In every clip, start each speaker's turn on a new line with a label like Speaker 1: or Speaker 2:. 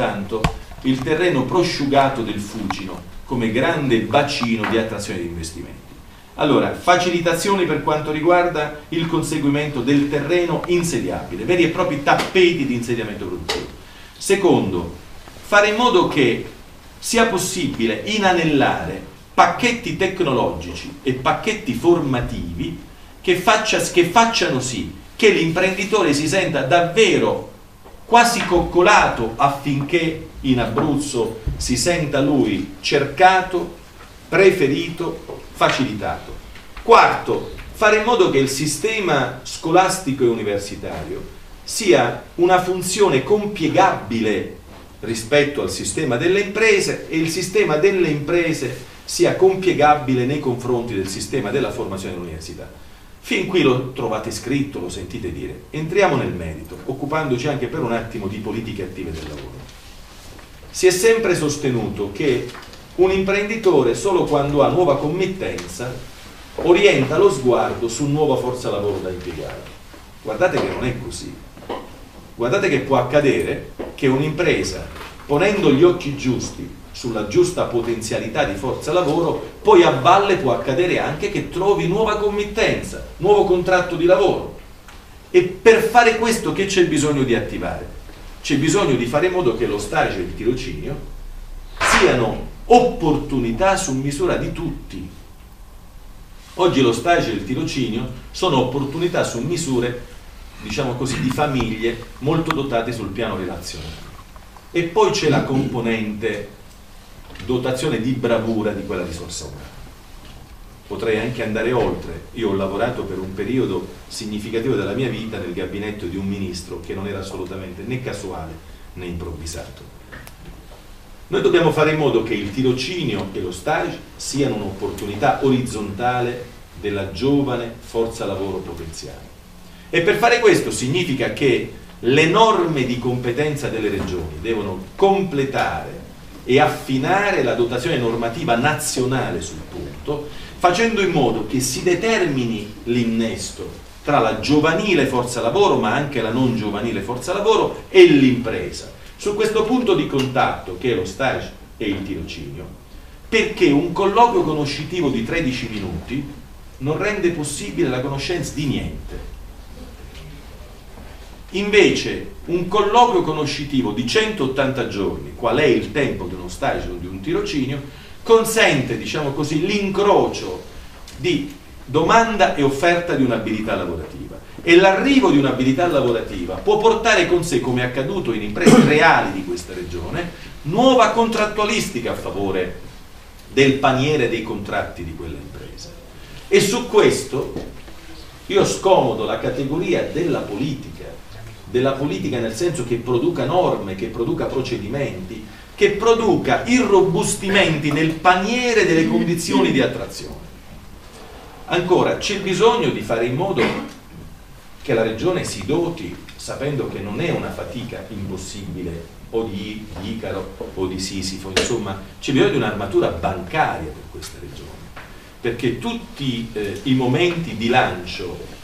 Speaker 1: soltanto il terreno prosciugato del Fucino come grande bacino di attrazione di investimenti. Allora, facilitazioni per quanto riguarda il conseguimento del terreno insediabile, veri e propri tappeti di insediamento produttivo. Secondo, fare in modo che sia possibile inanellare pacchetti tecnologici e pacchetti formativi che, faccia, che facciano sì che l'imprenditore si senta davvero quasi coccolato affinché in Abruzzo si senta lui cercato, preferito, facilitato. Quarto, fare in modo che il sistema scolastico e universitario sia una funzione compiegabile rispetto al sistema delle imprese e il sistema delle imprese sia compiegabile nei confronti del sistema della formazione dell'università. Fin qui lo trovate scritto, lo sentite dire. Entriamo nel merito, occupandoci anche per un attimo di politiche attive del lavoro. Si è sempre sostenuto che un imprenditore solo quando ha nuova committenza orienta lo sguardo su nuova forza lavoro da impiegare. Guardate che non è così. Guardate che può accadere che un'impresa, ponendo gli occhi giusti sulla giusta potenzialità di forza lavoro, poi a valle può accadere anche che trovi nuova committenza, nuovo contratto di lavoro. E per fare questo che c'è bisogno di attivare? C'è bisogno di fare in modo che lo stage e il tirocinio siano opportunità su misura di tutti. Oggi lo stage e il tirocinio sono opportunità su misure, diciamo così, di famiglie molto dotate sul piano relazionale. E poi c'è la componente dotazione di bravura di quella risorsa umana. Potrei anche andare oltre. Io ho lavorato per un periodo significativo della mia vita nel gabinetto di un ministro che non era assolutamente né casuale né improvvisato. Noi dobbiamo fare in modo che il tirocinio e lo stage siano un'opportunità orizzontale della giovane forza lavoro potenziale. E per fare questo significa che le norme di competenza delle regioni devono completare e affinare la dotazione normativa nazionale sul punto, facendo in modo che si determini l'innesto tra la giovanile forza lavoro, ma anche la non giovanile forza lavoro e l'impresa. Su questo punto di contatto, che è lo stage e il tirocinio, perché un colloquio conoscitivo di 13 minuti non rende possibile la conoscenza di niente Invece un colloquio conoscitivo di 180 giorni, qual è il tempo di uno stage o di un tirocinio, consente, diciamo così, l'incrocio di domanda e offerta di un'abilità lavorativa. E l'arrivo di un'abilità lavorativa può portare con sé, come è accaduto in imprese reali di questa regione, nuova contrattualistica a favore del paniere dei contratti di quella impresa. E su questo io scomodo la categoria della politica della politica nel senso che produca norme, che produca procedimenti, che produca irrobustimenti nel paniere delle condizioni di attrazione. Ancora, c'è bisogno di fare in modo che la regione si doti, sapendo che non è una fatica impossibile o di, Icaro o di Sisifo, insomma, c'è bisogno di un'armatura bancaria per questa regione, perché tutti eh, i momenti di lancio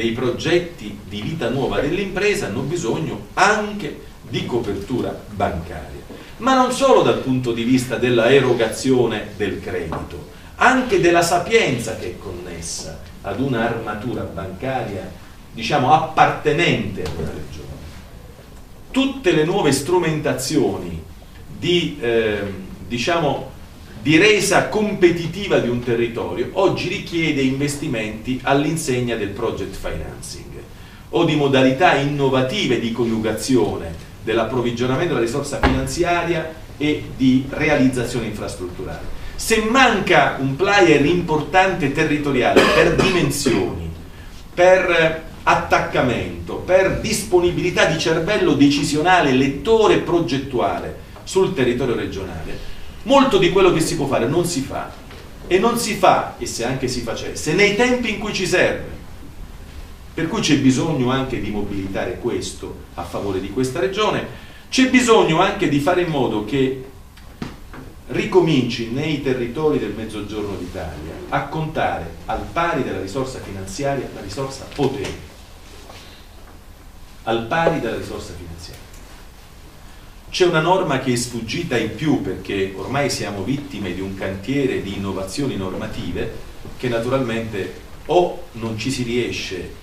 Speaker 1: dei progetti di vita nuova dell'impresa hanno bisogno anche di copertura bancaria, ma non solo dal punto di vista della erogazione del credito, anche della sapienza che è connessa ad un'armatura bancaria, diciamo, appartenente a una regione. Tutte le nuove strumentazioni di, eh, diciamo, di resa competitiva di un territorio oggi richiede investimenti all'insegna del project financing o di modalità innovative di coniugazione dell'approvvigionamento della risorsa finanziaria e di realizzazione infrastrutturale. Se manca un player importante territoriale per dimensioni, per attaccamento, per disponibilità di cervello decisionale, lettore e progettuale sul territorio regionale, molto di quello che si può fare non si fa e non si fa, e se anche si facesse, nei tempi in cui ci serve. Per cui c'è bisogno anche di mobilitare questo a favore di questa regione, c'è bisogno anche di fare in modo che ricominci nei territori del mezzogiorno d'Italia a contare al pari della risorsa finanziaria la risorsa potere, al pari della risorsa finanziaria. C'è una norma che è sfuggita in più perché ormai siamo vittime di un cantiere di innovazioni normative che naturalmente o non ci si riesce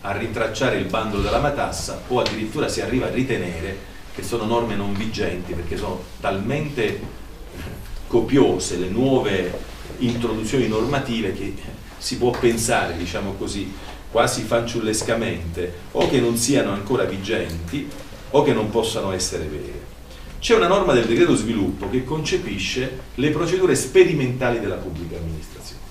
Speaker 1: a ritracciare il bandolo della matassa o addirittura si arriva a ritenere che sono norme non vigenti perché sono talmente copiose le nuove introduzioni normative che si può pensare, diciamo così, quasi fanciullescamente o che non siano ancora vigenti o che non possano essere vere. C'è una norma del decreto sviluppo che concepisce le procedure sperimentali della pubblica amministrazione.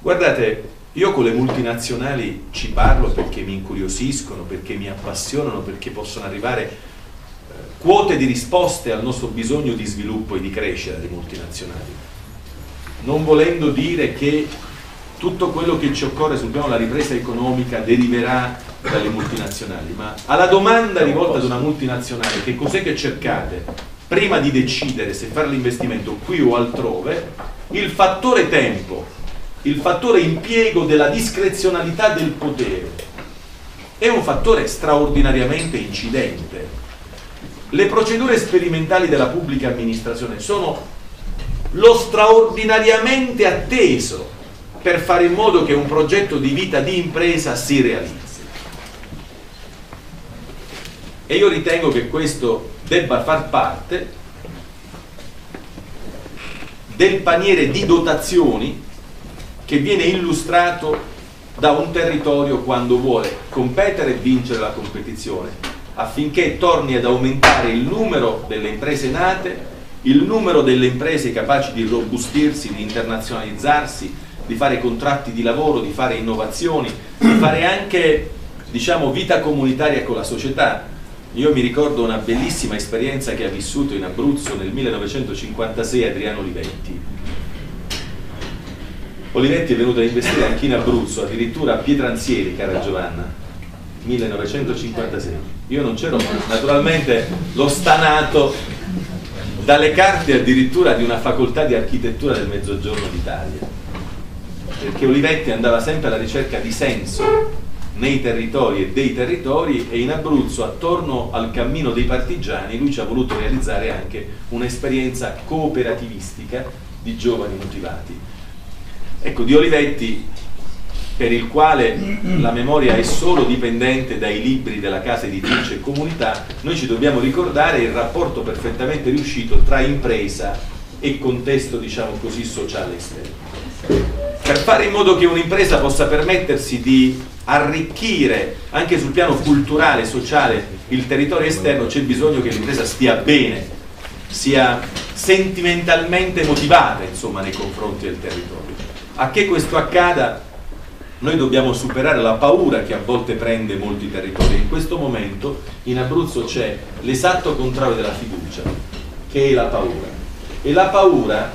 Speaker 1: Guardate, io con le multinazionali ci parlo perché mi incuriosiscono, perché mi appassionano, perché possono arrivare eh, quote di risposte al nostro bisogno di sviluppo e di crescita delle multinazionali. Non volendo dire che tutto quello che ci occorre sul piano della ripresa economica deriverà dalle multinazionali, ma alla domanda rivolta ad una multinazionale che cos'è che cercate prima di decidere se fare l'investimento qui o altrove, il fattore tempo, il fattore impiego della discrezionalità del potere è un fattore straordinariamente incidente. Le procedure sperimentali della pubblica amministrazione sono lo straordinariamente atteso per fare in modo che un progetto di vita di impresa si realizzi. E io ritengo che questo debba far parte del paniere di dotazioni che viene illustrato da un territorio quando vuole competere e vincere la competizione, affinché torni ad aumentare il numero delle imprese nate, il numero delle imprese capaci di robustirsi, di internazionalizzarsi, di fare contratti di lavoro, di fare innovazioni, di fare anche diciamo, vita comunitaria con la società. Io mi ricordo una bellissima esperienza che ha vissuto in Abruzzo nel 1956 Adriano Olivetti. Olivetti è venuto a investire anche in Abruzzo, addirittura a Pietranzieri, cara Giovanna, 1956. Io non c'ero, naturalmente l'ho stanato dalle carte addirittura di una facoltà di architettura del Mezzogiorno d'Italia perché Olivetti andava sempre alla ricerca di senso nei territori e dei territori e in Abruzzo attorno al cammino dei partigiani lui ci ha voluto realizzare anche un'esperienza cooperativistica di giovani motivati. Ecco, di Olivetti per il quale la memoria è solo dipendente dai libri della casa editrice e comunità, noi ci dobbiamo ricordare il rapporto perfettamente riuscito tra impresa e contesto, diciamo così, sociale esterno per fare in modo che un'impresa possa permettersi di arricchire anche sul piano culturale, sociale il territorio esterno, c'è bisogno che l'impresa stia bene, sia sentimentalmente motivata insomma, nei confronti del territorio. A che questo accada noi dobbiamo superare la paura che a volte prende molti territori. In questo momento in Abruzzo c'è l'esatto contrario della fiducia, che è la paura. E la paura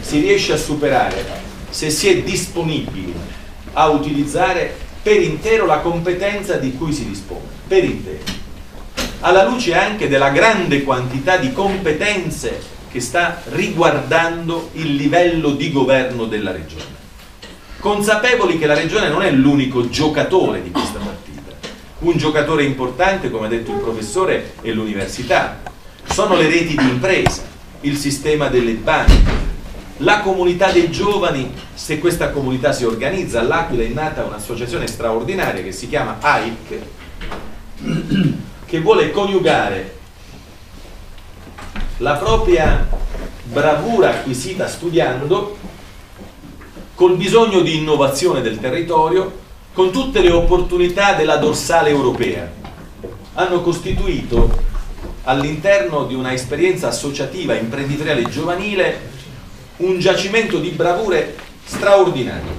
Speaker 1: si riesce a superare se si è disponibili a utilizzare per intero la competenza di cui si dispone, per intero, alla luce anche della grande quantità di competenze che sta riguardando il livello di governo della regione. Consapevoli che la regione non è l'unico giocatore di questa partita, un giocatore importante, come ha detto il professore, è l'università, sono le reti di impresa, il sistema delle banche, la comunità dei giovani, se questa comunità si organizza, all'Aquila è nata un'associazione straordinaria che si chiama AIC, che vuole coniugare la propria bravura acquisita studiando col bisogno di innovazione del territorio, con tutte le opportunità della dorsale europea. Hanno costituito all'interno di una esperienza associativa imprenditoriale giovanile un giacimento di bravure straordinario,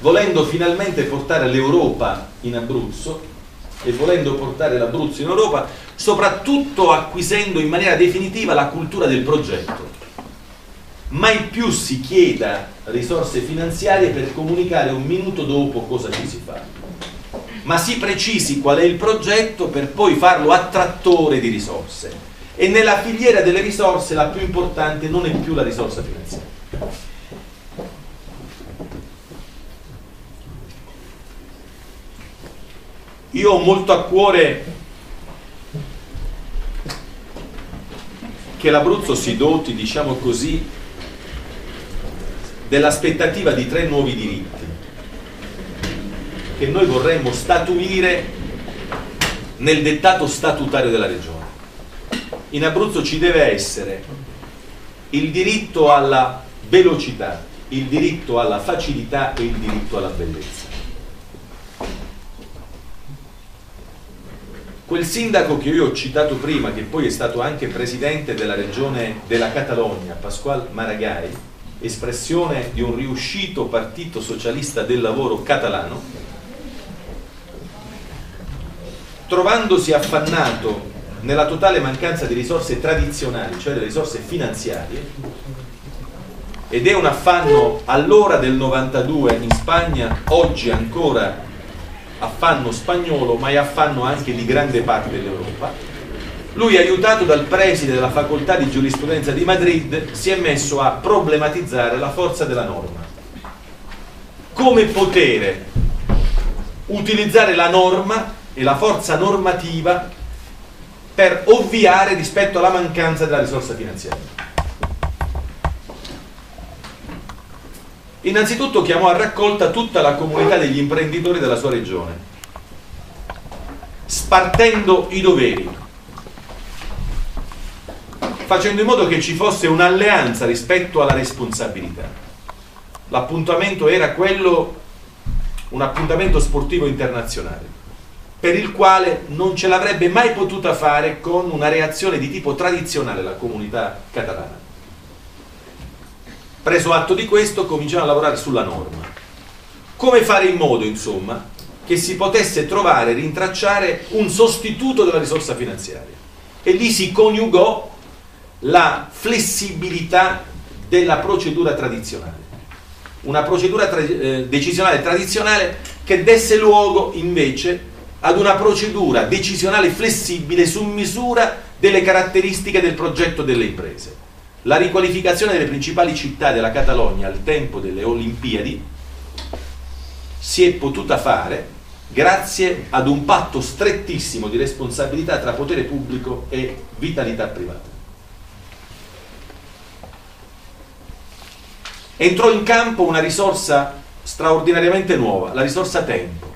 Speaker 1: volendo finalmente portare l'Europa in Abruzzo e volendo portare l'Abruzzo in Europa, soprattutto acquisendo in maniera definitiva la cultura del progetto. Mai più si chieda risorse finanziarie per comunicare un minuto dopo cosa ci si fa, ma si precisi qual è il progetto per poi farlo attrattore di risorse e nella filiera delle risorse la più importante non è più la risorsa finanziaria. Io ho molto a cuore che l'Abruzzo si doti, diciamo così, dell'aspettativa di tre nuovi diritti che noi vorremmo statuire nel dettato statutario della regione. In Abruzzo ci deve essere il diritto alla velocità, il diritto alla facilità e il diritto alla bellezza. Quel sindaco che io ho citato prima, che poi è stato anche presidente della regione della Catalogna, Pasquale Maragall, espressione di un riuscito partito socialista del lavoro catalano, trovandosi affannato nella totale mancanza di risorse tradizionali, cioè delle risorse finanziarie, ed è un affanno all'ora del 92 in Spagna, oggi ancora affanno spagnolo, ma è affanno anche di grande parte dell'Europa. Lui, aiutato dal preside della facoltà di giurisprudenza di Madrid, si è messo a problematizzare la forza della norma. Come potere utilizzare la norma e la forza normativa per ovviare rispetto alla mancanza della risorsa finanziaria. Innanzitutto chiamò a raccolta tutta la comunità degli imprenditori della sua regione, spartendo i doveri, facendo in modo che ci fosse un'alleanza rispetto alla responsabilità. L'appuntamento era quello, un appuntamento sportivo internazionale, per il quale non ce l'avrebbe mai potuta fare con una reazione di tipo tradizionale la comunità catalana Preso atto di questo, cominciamo a lavorare sulla norma. Come fare in modo, insomma, che si potesse trovare, rintracciare un sostituto della risorsa finanziaria. E lì si coniugò la flessibilità della procedura tradizionale. Una procedura tra eh, decisionale tradizionale che desse luogo invece ad una procedura decisionale flessibile su misura delle caratteristiche del progetto delle imprese. La riqualificazione delle principali città della Catalogna al tempo delle Olimpiadi si è potuta fare grazie ad un patto strettissimo di responsabilità tra potere pubblico e vitalità privata. Entrò in campo una risorsa straordinariamente nuova, la risorsa tempo.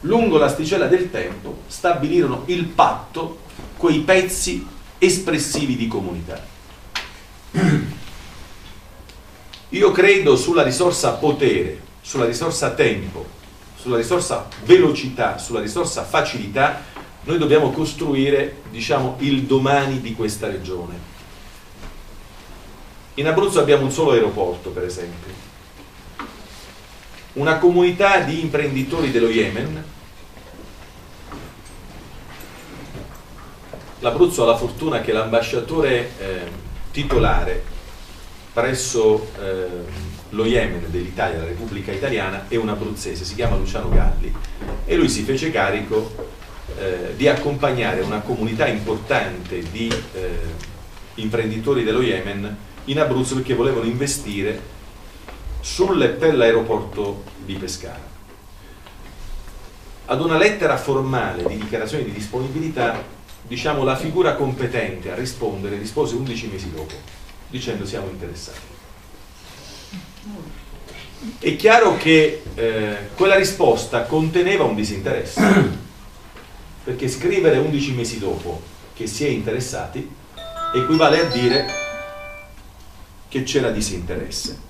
Speaker 1: Lungo l'asticella del tempo stabilirono il patto, quei pezzi espressivi di comunità. Io credo sulla risorsa potere, sulla risorsa tempo, sulla risorsa velocità, sulla risorsa facilità, noi dobbiamo costruire, diciamo, il domani di questa regione. In Abruzzo abbiamo un solo aeroporto, per esempio. Una comunità di imprenditori dello Yemen. L'Abruzzo ha la fortuna che l'ambasciatore eh, titolare presso eh, lo Yemen dell'Italia, la Repubblica Italiana, è un abruzzese, si chiama Luciano Galli e lui si fece carico eh, di accompagnare una comunità importante di eh, imprenditori dello Yemen in Abruzzo perché volevano investire sul, per l'aeroporto di Pescara. Ad una lettera formale di dichiarazione di disponibilità diciamo, la figura competente a rispondere rispose 11 mesi dopo, dicendo siamo interessati. È chiaro che eh, quella risposta conteneva un disinteresse, perché scrivere 11 mesi dopo che si è interessati equivale a dire che c'era disinteresse.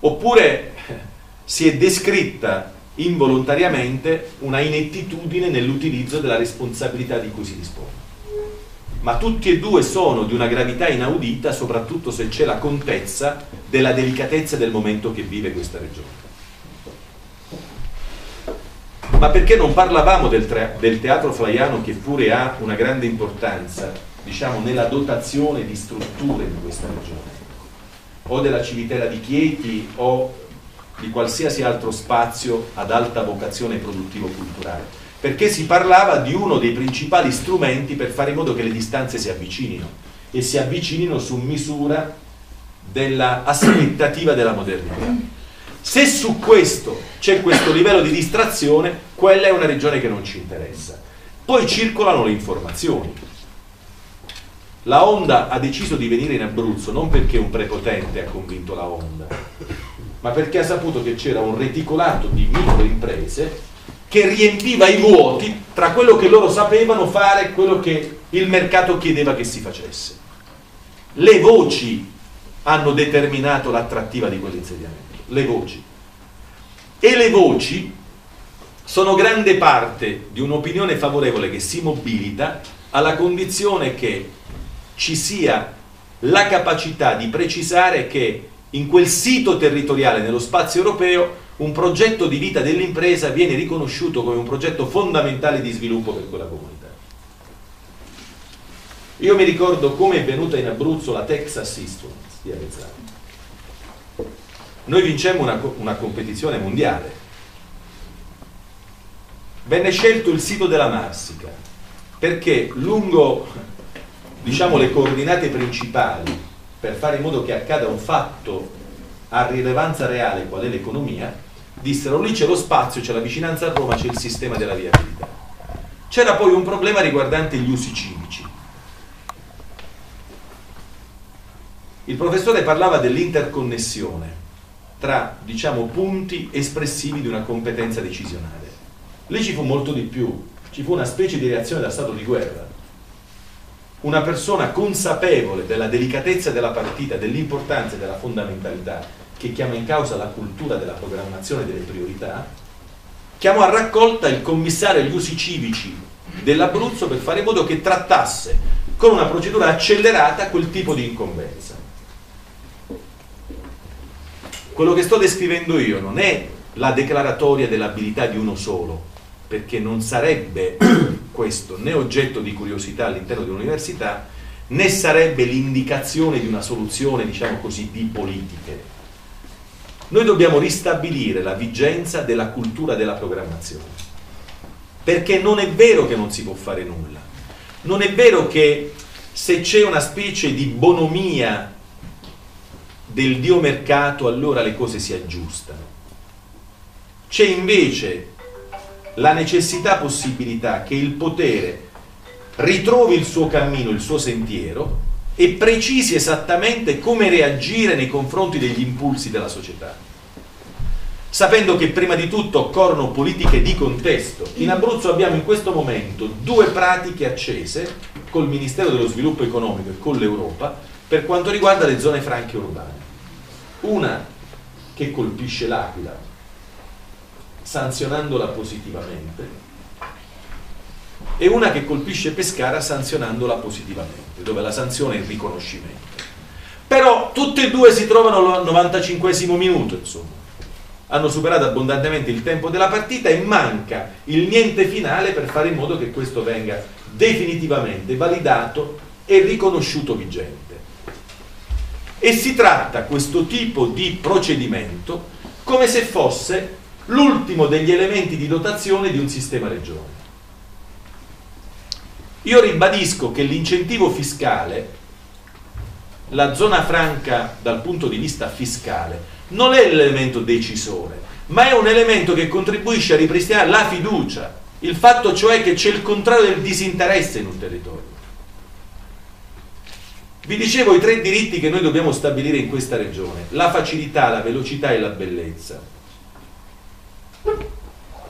Speaker 1: Oppure si è descritta involontariamente una inettitudine nell'utilizzo della responsabilità di cui si dispone. Ma tutti e due sono di una gravità inaudita, soprattutto se c'è la contezza della delicatezza del momento che vive questa regione. Ma perché non parlavamo del, del teatro flaiano che pure ha una grande importanza, diciamo, nella dotazione di strutture di questa regione? O della Civitera di Chieti o di qualsiasi altro spazio ad alta vocazione produttivo-culturale, perché si parlava di uno dei principali strumenti per fare in modo che le distanze si avvicinino e si avvicinino su misura dell'aspettativa della modernità. Se su questo c'è questo livello di distrazione, quella è una regione che non ci interessa. Poi circolano le informazioni. La Honda ha deciso di venire in Abruzzo non perché un prepotente ha convinto la Honda, ma perché ha saputo che c'era un reticolato di microimprese che riempiva i vuoti tra quello che loro sapevano fare e quello che il mercato chiedeva che si facesse. Le voci hanno determinato l'attrattiva di quell'insediamento, le voci. E le voci sono grande parte di un'opinione favorevole che si mobilita alla condizione che ci sia la capacità di precisare che in quel sito territoriale, nello spazio europeo, un progetto di vita dell'impresa viene riconosciuto come un progetto fondamentale di sviluppo per quella comunità. Io mi ricordo come è venuta in Abruzzo la Texas Instruments di Avezzano. Noi vincemmo una, una competizione mondiale. Venne scelto il sito della Marsica perché lungo diciamo, le coordinate principali per fare in modo che accada un fatto a rilevanza reale qual è l'economia, dissero lì c'è lo spazio, c'è la vicinanza a Roma, c'è il sistema della viabilità. C'era poi un problema riguardante gli usi civici. Il professore parlava dell'interconnessione tra, diciamo, punti espressivi di una competenza decisionale. Lì ci fu molto di più, ci fu una specie di reazione da stato di guerra una persona consapevole della delicatezza della partita, dell'importanza e della fondamentalità, che chiama in causa la cultura della programmazione delle priorità, chiamò a raccolta il commissario agli usi civici dell'Abruzzo per fare in modo che trattasse con una procedura accelerata quel tipo di incombenza. Quello che sto descrivendo io non è la declaratoria dell'abilità di uno solo, perché non sarebbe questo né oggetto di curiosità all'interno di un'università, né sarebbe l'indicazione di una soluzione, diciamo così, di politiche. Noi dobbiamo ristabilire la vigenza della cultura della programmazione, perché non è vero che non si può fare nulla, non è vero che se c'è una specie di bonomia del dio mercato allora le cose si aggiustano. C'è invece la necessità possibilità che il potere ritrovi il suo cammino, il suo sentiero e precisi esattamente come reagire nei confronti degli impulsi della società. Sapendo che prima di tutto occorrono politiche di contesto. In Abruzzo abbiamo in questo momento due pratiche accese col Ministero dello Sviluppo Economico e con l'Europa per quanto riguarda le zone franche urbane. Una che colpisce l'Aquila sanzionandola positivamente e una che colpisce Pescara sanzionandola positivamente, dove la sanzione è il riconoscimento. Però tutte e due si trovano al 95 minuto, insomma. Hanno superato abbondantemente il tempo della partita e manca il niente finale per fare in modo che questo venga definitivamente validato e riconosciuto vigente. E si tratta questo tipo di procedimento come se fosse l'ultimo degli elementi di dotazione di un sistema regione. Io ribadisco che l'incentivo fiscale, la zona franca dal punto di vista fiscale, non è l'elemento decisore, ma è un elemento che contribuisce a ripristinare la fiducia, il fatto cioè che c'è il contrario del disinteresse in un territorio. Vi dicevo i tre diritti che noi dobbiamo stabilire in questa regione, la facilità, la velocità e la bellezza.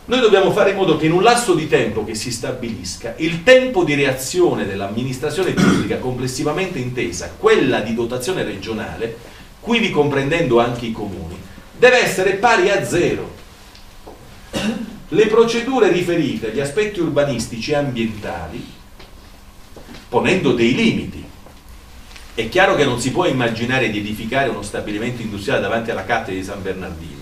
Speaker 1: Noi dobbiamo fare in modo che in un lasso di tempo che si stabilisca il tempo di reazione dell'amministrazione pubblica complessivamente intesa, quella di dotazione regionale, quindi comprendendo anche i comuni, deve essere pari a zero. Le procedure riferite agli aspetti urbanistici e ambientali, ponendo dei limiti, è chiaro che non si può immaginare di edificare uno stabilimento industriale davanti alla cattedra di San Bernardino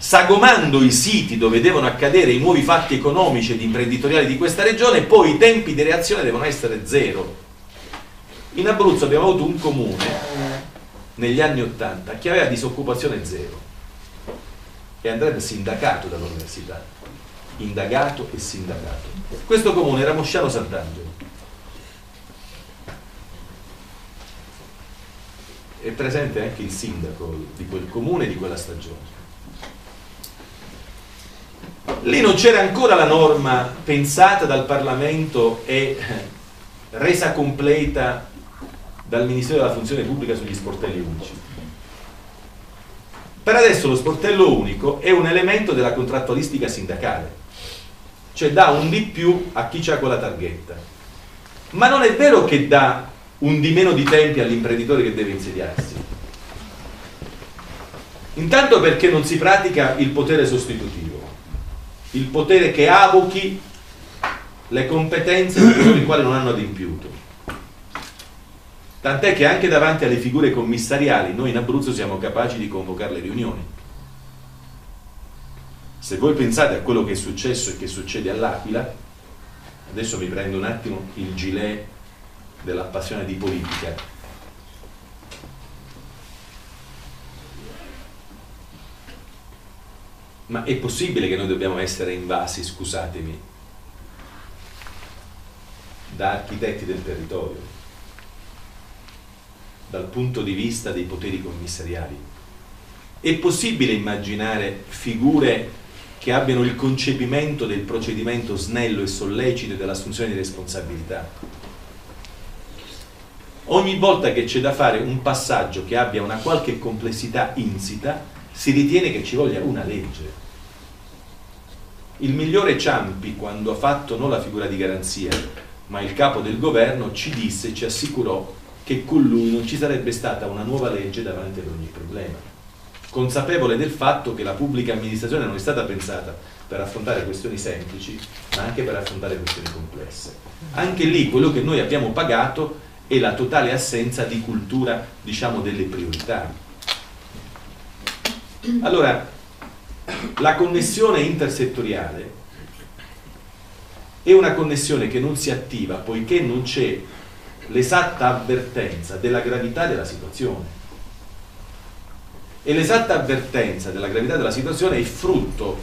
Speaker 1: sagomando i siti dove devono accadere i nuovi fatti economici ed imprenditoriali di questa regione, poi i tempi di reazione devono essere zero. In Abruzzo abbiamo avuto un comune negli anni Ottanta che aveva disoccupazione zero e andrebbe sindacato dall'università, indagato e sindacato. Questo comune era Mosciano Sant'Angelo. È presente anche il sindaco di quel comune di quella stagione. Lì non c'era ancora la norma pensata dal Parlamento e resa completa dal Ministero della Funzione Pubblica sugli sportelli unici. Per adesso lo sportello unico è un elemento della contrattualistica sindacale, cioè dà un di più a chi ha quella targhetta. Ma non è vero che dà un di meno di tempi all'imprenditore che deve insediarsi. Intanto perché non si pratica il potere sostitutivo, il potere che avochi le competenze di coloro i quali non hanno adempiuto. Tant'è che anche davanti alle figure commissariali noi in Abruzzo siamo capaci di convocare le riunioni. Se voi pensate a quello che è successo e che succede all'Aquila, adesso mi prendo un attimo il gilet della passione di politica. Ma è possibile che noi dobbiamo essere invasi, scusatemi, da architetti del territorio, dal punto di vista dei poteri commissariali. È possibile immaginare figure che abbiano il concepimento del procedimento snello e sollecito e dell'assunzione di responsabilità. Ogni volta che c'è da fare un passaggio che abbia una qualche complessità insita, si ritiene che ci voglia una legge. Il migliore Ciampi, quando ha fatto non la figura di garanzia, ma il capo del governo ci disse, ci assicurò che con lui non ci sarebbe stata una nuova legge davanti ad ogni problema, consapevole del fatto che la pubblica amministrazione non è stata pensata per affrontare questioni semplici, ma anche per affrontare questioni complesse. Anche lì quello che noi abbiamo pagato è la totale assenza di cultura, diciamo, delle priorità. Allora, la connessione intersettoriale è una connessione che non si attiva poiché non c'è l'esatta avvertenza della gravità della situazione. E l'esatta avvertenza della gravità della situazione è frutto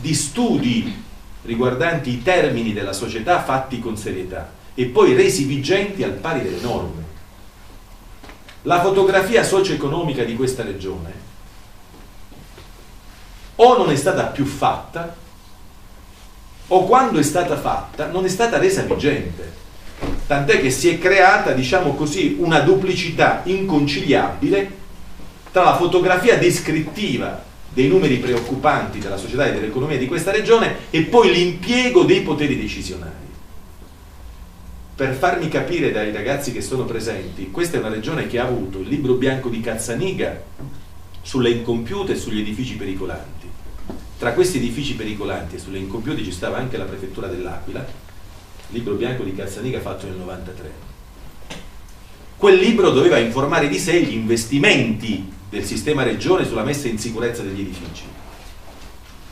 Speaker 1: di studi riguardanti i termini della società fatti con serietà e poi resi vigenti al pari delle norme. La fotografia socio-economica di questa regione o non è stata più fatta o quando è stata fatta non è stata resa vigente. Tant'è che si è creata, diciamo così, una duplicità inconciliabile tra la fotografia descrittiva dei numeri preoccupanti della società e dell'economia di questa regione e poi l'impiego dei poteri decisionali. Per farmi capire dai ragazzi che sono presenti, questa è una regione che ha avuto il libro bianco di Cazzaniga sulle incompiute e sugli edifici pericolanti tra questi edifici pericolanti e sulle incompiute ci stava anche la prefettura dell'Aquila, libro bianco di Calzanica fatto nel 93. Quel libro doveva informare di sé gli investimenti del sistema regione sulla messa in sicurezza degli edifici.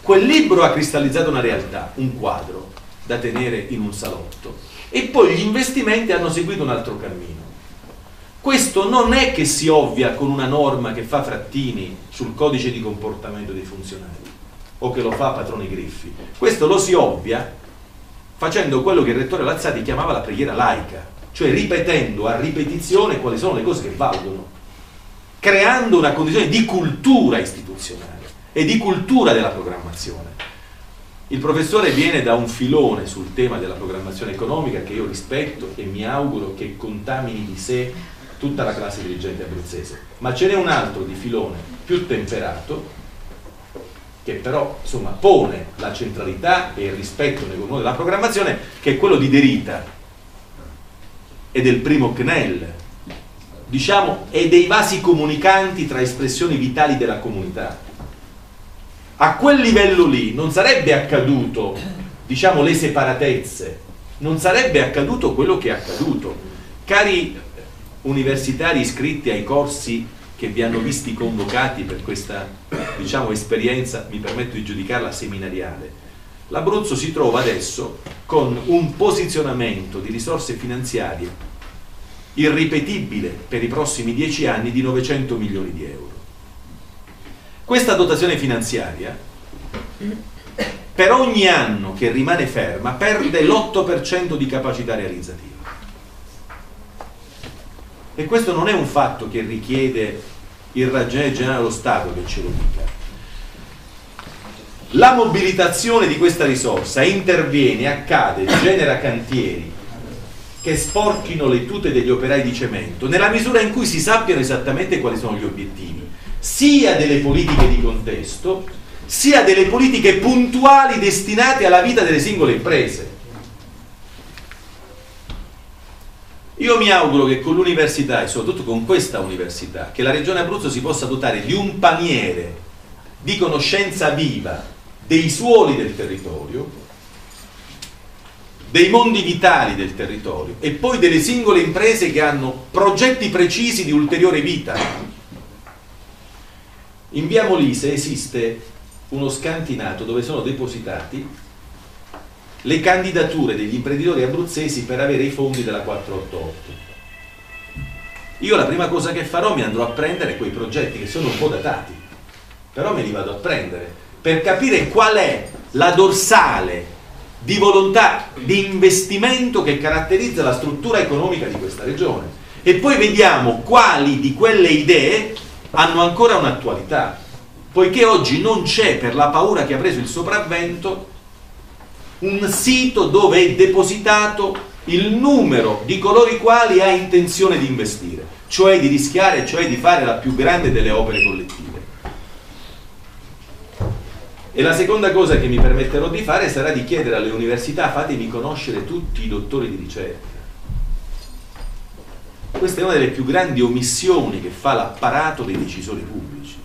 Speaker 1: Quel libro ha cristallizzato una realtà, un quadro da tenere in un salotto e poi gli investimenti hanno seguito un altro cammino. Questo non è che si ovvia con una norma che fa frattini sul codice di comportamento dei funzionari o che lo fa Patroni Griffi. Questo lo si ovvia facendo quello che il rettore Lazzati chiamava la preghiera laica, cioè ripetendo a ripetizione quali sono le cose che valgono, creando una condizione di cultura istituzionale e di cultura della programmazione. Il professore viene da un filone sul tema della programmazione economica che io rispetto e mi auguro che contamini di sé tutta la classe dirigente abruzzese, ma ce n'è un altro di filone più temperato che però insomma, pone la centralità e il rispetto nei confronti della programmazione, che è quello di Derita e del primo CNEL, diciamo, e dei vasi comunicanti tra espressioni vitali della comunità. A quel livello lì non sarebbe accaduto, diciamo, le separatezze, non sarebbe accaduto quello che è accaduto. Cari universitari iscritti ai corsi che vi hanno visti convocati per questa diciamo, esperienza, mi permetto di giudicarla seminariale. L'Abruzzo si trova adesso con un posizionamento di risorse finanziarie irripetibile per i prossimi dieci anni di 900 milioni di euro. Questa dotazione finanziaria per ogni anno che rimane ferma perde l'8% di capacità realizzativa. E questo non è un fatto che richiede il ragioniere generale dello Stato che ce lo dica. La mobilitazione di questa risorsa interviene, accade, genera cantieri che sporchino le tute degli operai di cemento, nella misura in cui si sappiano esattamente quali sono gli obiettivi, sia delle politiche di contesto, sia delle politiche puntuali destinate alla vita delle singole imprese. Io mi auguro che con l'università e soprattutto con questa università, che la Regione Abruzzo si possa dotare di un paniere di conoscenza viva dei suoli del territorio, dei mondi vitali del territorio e poi delle singole imprese che hanno progetti precisi di ulteriore vita. In via Molise esiste uno scantinato dove sono depositati le candidature degli imprenditori abruzzesi per avere i fondi della 488. Io la prima cosa che farò mi andrò a prendere quei progetti che sono un po' datati, però me li vado a prendere per capire qual è la dorsale di volontà di investimento che caratterizza la struttura economica di questa regione. E poi vediamo quali di quelle idee hanno ancora un'attualità, poiché oggi non c'è, per la paura che ha preso il sopravvento, un sito dove è depositato il numero di coloro i quali ha intenzione di investire, cioè di rischiare, cioè di fare la più grande delle opere collettive. E la seconda cosa che mi permetterò di fare sarà di chiedere alle università fatemi conoscere tutti i dottori di ricerca. Questa è una delle più grandi omissioni che fa l'apparato dei decisori pubblici.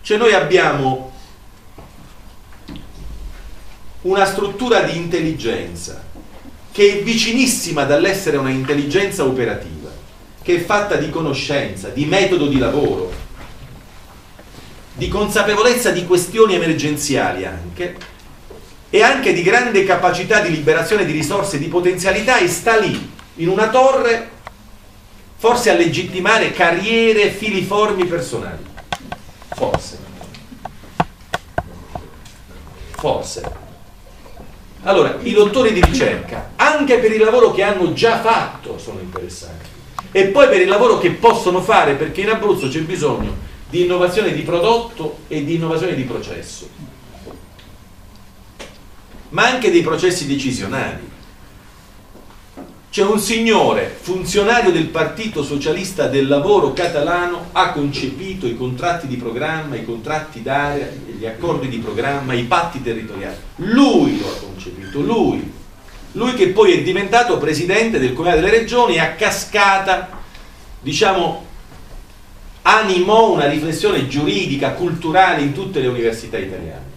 Speaker 1: Cioè noi abbiamo una struttura di intelligenza che è vicinissima dall'essere una intelligenza operativa, che è fatta di conoscenza, di metodo di lavoro, di consapevolezza di questioni emergenziali anche, e anche di grande capacità di liberazione di risorse, di potenzialità, e sta lì, in una torre, forse a legittimare carriere filiformi personali. Forse. Forse. Allora, i dottori di ricerca, anche per il lavoro che hanno già fatto, sono interessati. E poi per il lavoro che possono fare, perché in Abruzzo c'è bisogno di innovazione di prodotto e di innovazione di processo, ma anche dei processi decisionali. C'è un signore, funzionario del Partito Socialista del Lavoro catalano, ha concepito i contratti di programma, i contratti d'area, gli accordi di programma, i patti territoriali. Lui lo ha concepito, lui. Lui che poi è diventato presidente del Comitato delle Regioni e a cascata, diciamo, animò una riflessione giuridica, culturale in tutte le università italiane.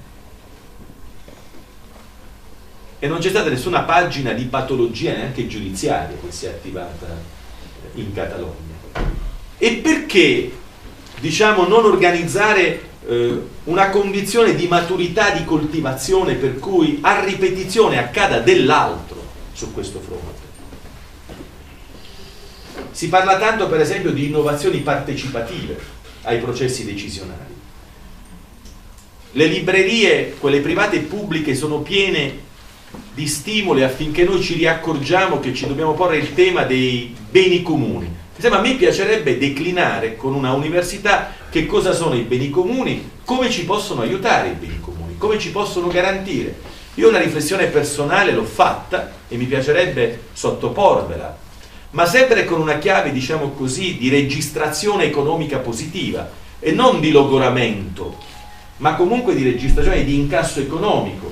Speaker 1: E non c'è stata nessuna pagina di patologia neanche giudiziaria che si è attivata in Catalogna. E perché, diciamo, non organizzare eh, una condizione di maturità di coltivazione per cui a ripetizione accada dell'altro su questo fronte? Si parla tanto per esempio di innovazioni partecipative ai processi decisionali. Le librerie, quelle private e pubbliche, sono piene di stimoli affinché noi ci riaccorgiamo che ci dobbiamo porre il tema dei beni comuni. Insomma, a me piacerebbe declinare con una università che cosa sono i beni comuni, come ci possono aiutare i beni comuni, come ci possono garantire. Io una riflessione personale l'ho fatta e mi piacerebbe sottoporvela ma sempre con una chiave, diciamo così, di registrazione economica positiva e non di logoramento, ma comunque di registrazione di incasso economico,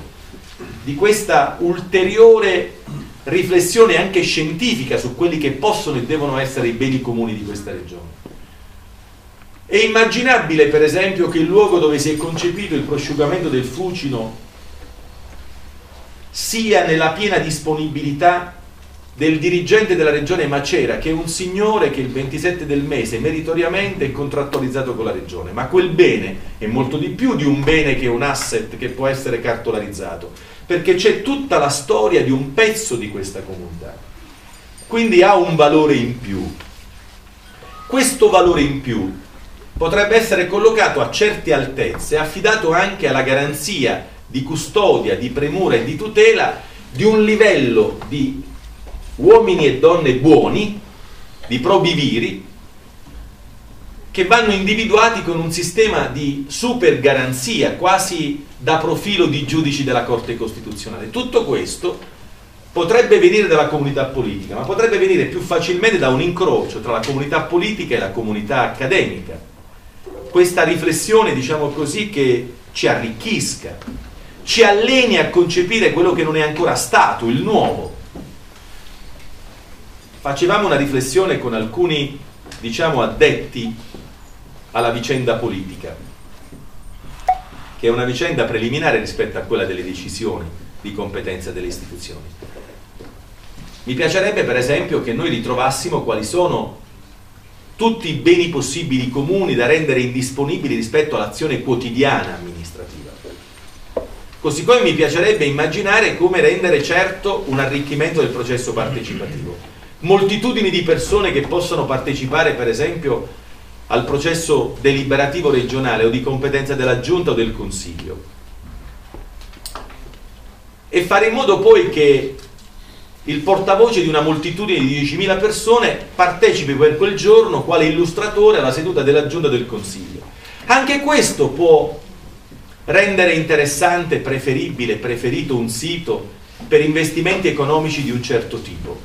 Speaker 1: di questa ulteriore riflessione anche scientifica su quelli che possono e devono essere i beni comuni di questa regione. È immaginabile, per esempio, che il luogo dove si è concepito il prosciugamento del Fucino sia nella piena disponibilità del dirigente della regione Macera, che è un signore che il 27 del mese meritoriamente è contrattualizzato con la regione, ma quel bene è molto di più di un bene che è un asset che può essere cartolarizzato, perché c'è tutta la storia di un pezzo di questa comunità. Quindi ha un valore in più. Questo valore in più potrebbe essere collocato a certe altezze, affidato anche alla garanzia di custodia, di premura e di tutela di un livello di uomini e donne buoni, di probi viri, che vanno individuati con un sistema di super garanzia, quasi da profilo di giudici della Corte Costituzionale. Tutto questo potrebbe venire dalla comunità politica, ma potrebbe venire più facilmente da un incrocio tra la comunità politica e la comunità accademica. Questa riflessione, diciamo così, che ci arricchisca, ci alleni a concepire quello che non è ancora stato, il nuovo. Facevamo una riflessione con alcuni, diciamo, addetti alla vicenda politica, che è una vicenda preliminare rispetto a quella delle decisioni di competenza delle istituzioni. Mi piacerebbe per esempio che noi ritrovassimo quali sono tutti i beni possibili comuni da rendere indisponibili rispetto all'azione quotidiana amministrativa. Così come mi piacerebbe immaginare come rendere certo un arricchimento del processo partecipativo. Moltitudini di persone che possono partecipare, per esempio, al processo deliberativo regionale o di competenza della Giunta o del Consiglio. E fare in modo poi che il portavoce di una moltitudine di 10.000 persone partecipi per quel giorno quale illustratore alla seduta della giunta del Consiglio. Anche questo può rendere interessante, preferibile, preferito un sito per investimenti economici di un certo tipo.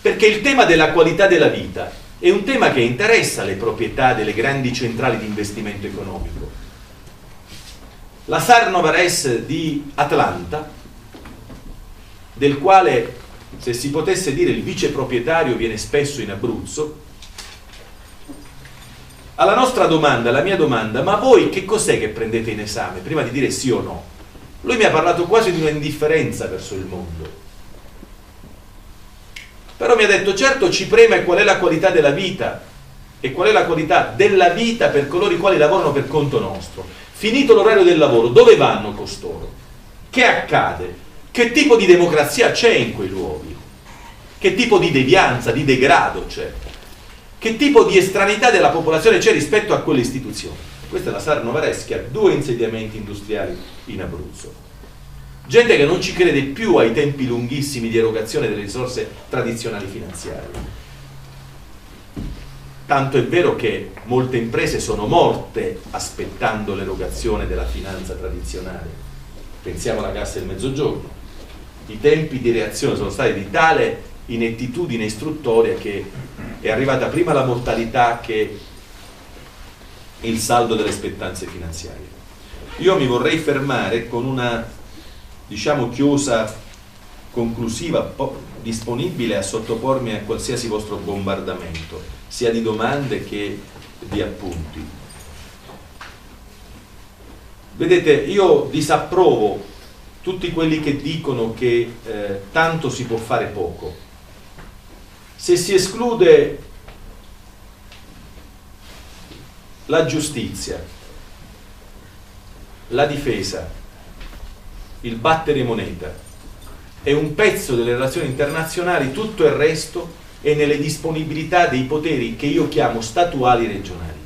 Speaker 1: Perché il tema della qualità della vita è un tema che interessa le proprietà delle grandi centrali di investimento economico. La Sarnovares di Atlanta del quale, se si potesse dire, il vice proprietario viene spesso in Abruzzo, alla nostra domanda, alla mia domanda, ma voi che cos'è che prendete in esame? Prima di dire sì o no. Lui mi ha parlato quasi di un'indifferenza verso il mondo. Però mi ha detto, certo ci preme qual è la qualità della vita e qual è la qualità della vita per coloro i quali lavorano per conto nostro. Finito l'orario del lavoro, dove vanno costoro? Che accade? Che tipo di democrazia c'è in quei luoghi? Che tipo di devianza, di degrado c'è? Che tipo di estranità della popolazione c'è rispetto a quelle istituzioni? Questa è la Sarno Vares che ha due insediamenti industriali in Abruzzo. Gente che non ci crede più ai tempi lunghissimi di erogazione delle risorse tradizionali finanziarie. Tanto è vero che molte imprese sono morte aspettando l'erogazione della finanza tradizionale. Pensiamo alla Cassa del Mezzogiorno i tempi di reazione sono stati di tale inettitudine istruttoria che è arrivata prima la mortalità che il saldo delle spettanze finanziarie. Io mi vorrei fermare con una, diciamo, chiosa conclusiva disponibile a sottopormi a qualsiasi vostro bombardamento, sia di domande che di appunti. Vedete, io disapprovo tutti quelli che dicono che eh, tanto si può fare poco. Se si esclude la giustizia, la difesa, il battere moneta e un pezzo delle relazioni internazionali, tutto il resto è nelle disponibilità dei poteri che io chiamo statuali regionali.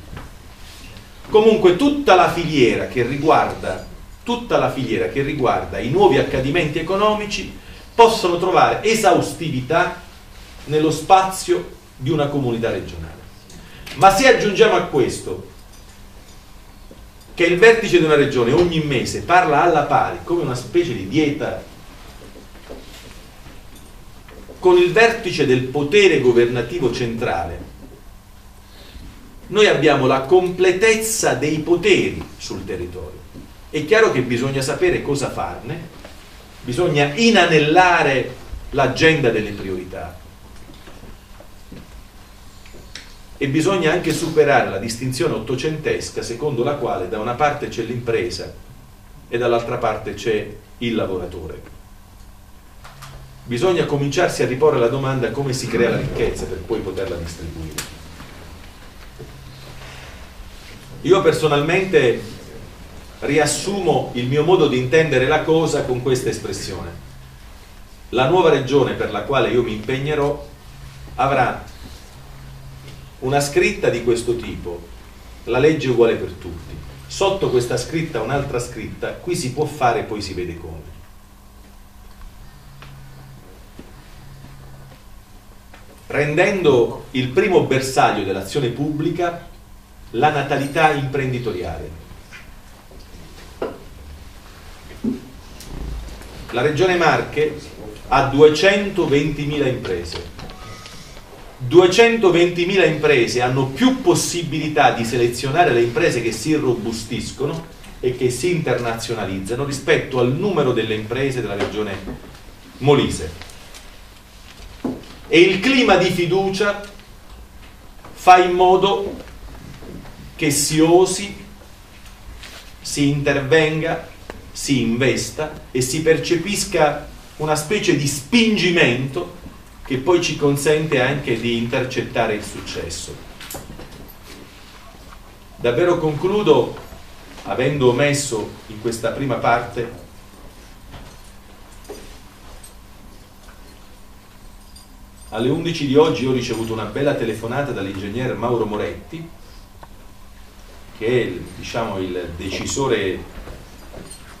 Speaker 1: Comunque tutta la filiera che riguarda tutta la filiera che riguarda i nuovi accadimenti economici possono trovare esaustività nello spazio di una comunità regionale. Ma se aggiungiamo a questo che il vertice di una regione ogni mese parla alla pari, come una specie di dieta, con il vertice del potere governativo centrale, noi abbiamo la completezza dei poteri sul territorio. È chiaro che bisogna sapere cosa farne, bisogna inanellare l'agenda delle priorità e bisogna anche superare la distinzione ottocentesca secondo la quale da una parte c'è l'impresa e dall'altra parte c'è il lavoratore. Bisogna cominciarsi a riporre la domanda come si crea la ricchezza per poi poterla distribuire. Io personalmente riassumo il mio modo di intendere la cosa con questa espressione. La nuova regione per la quale io mi impegnerò avrà una scritta di questo tipo, la legge è uguale per tutti. Sotto questa scritta un'altra scritta, qui si può fare, poi si vede come. Rendendo il primo bersaglio dell'azione pubblica la natalità imprenditoriale la Regione Marche ha 220.000 imprese. 220.000 imprese hanno più possibilità di selezionare le imprese che si irrobustiscono e che si internazionalizzano rispetto al numero delle imprese della regione Molise. E il clima di fiducia fa in modo che si osi, si intervenga, si investa e si percepisca una specie di spingimento che poi ci consente anche di intercettare il successo. Davvero concludo avendo omesso in questa prima parte alle 11 di oggi ho ricevuto una bella telefonata dall'ingegner Mauro Moretti che è diciamo, il decisore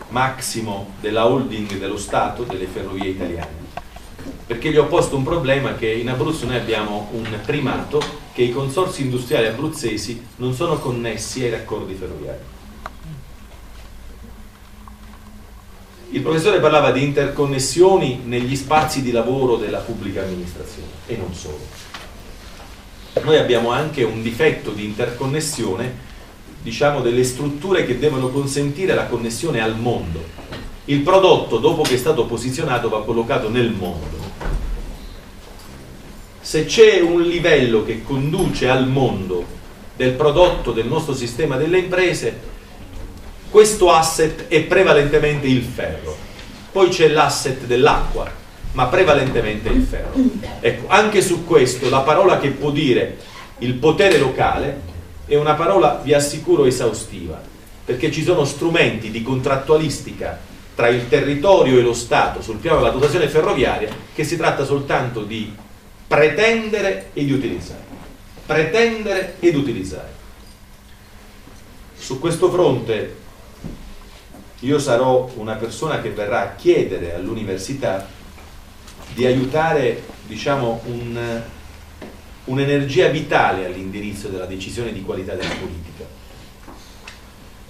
Speaker 1: massimo della holding dello Stato delle ferrovie italiane perché gli ho posto un problema che in Abruzzo noi abbiamo un primato che i consorsi industriali abruzzesi non sono connessi ai raccordi ferroviari Il professore parlava di interconnessioni negli spazi di lavoro della pubblica amministrazione e non solo. Noi abbiamo anche un difetto di interconnessione, diciamo, delle strutture che devono consentire la connessione al mondo. Il prodotto, dopo che è stato posizionato, va collocato nel mondo. Se c'è un livello che conduce al mondo del prodotto del nostro sistema delle imprese, questo asset è prevalentemente il ferro. Poi c'è l'asset dell'acqua, ma prevalentemente il ferro. Ecco, anche su questo la parola che può dire il potere locale è una parola, vi assicuro, esaustiva, perché ci sono strumenti di contrattualistica tra il territorio e lo Stato sul piano della dotazione ferroviaria che si tratta soltanto di pretendere e di utilizzare. Pretendere ed utilizzare. Su questo fronte io sarò una persona che verrà a chiedere all'università di aiutare diciamo, un, un'energia vitale all'indirizzo della decisione di qualità della politica,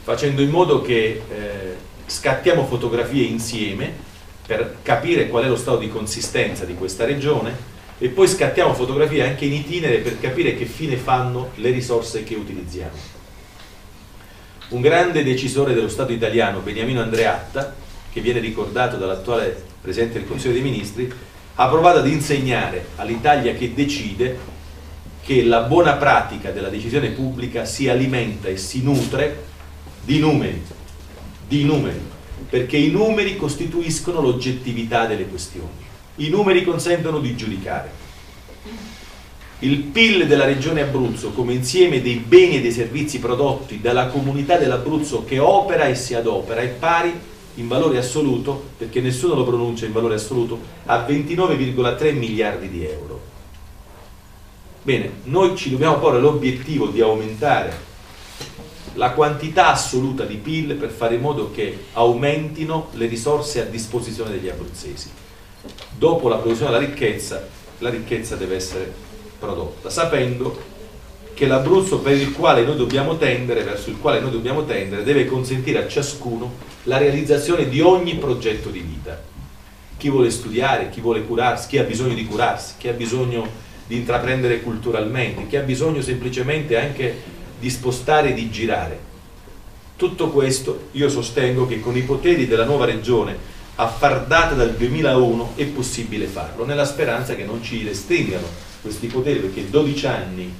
Speaker 1: facendo in modo che eh, scattiamo fotografie insieme per capire qual è lo stato di consistenza di questa regione e poi scattiamo fotografie anche in itinere per capire che fine fanno le risorse che utilizziamo. Un grande decisore dello Stato italiano, Beniamino Andreatta, che viene ricordato dall'attuale Presidente del Consiglio dei Ministri, ha provato ad insegnare all'Italia che decide che la buona pratica della decisione pubblica si alimenta e si nutre di numeri, di numeri, perché i numeri costituiscono l'oggettività delle questioni. I numeri consentono di giudicare il PIL della regione Abruzzo come insieme dei beni e dei servizi prodotti dalla comunità dell'Abruzzo che opera e si adopera è pari in valore assoluto, perché nessuno lo pronuncia in valore assoluto, a 29,3 miliardi di euro. Bene, noi ci dobbiamo porre l'obiettivo di aumentare la quantità assoluta di PIL per fare in modo che aumentino le risorse a disposizione degli abruzzesi. Dopo la produzione della ricchezza, la ricchezza deve essere prodotta, sapendo che l'Abruzzo per il quale noi dobbiamo tendere, verso il quale noi dobbiamo tendere, deve consentire a ciascuno la realizzazione di ogni progetto di vita. Chi vuole studiare, chi vuole curarsi, chi ha bisogno di curarsi, chi ha bisogno di intraprendere culturalmente, chi ha bisogno semplicemente anche di spostare e di girare. Tutto questo io sostengo che con i poteri della nuova regione a far data dal 2001 è possibile farlo, nella speranza che non ci restringano questi poteri perché 12 anni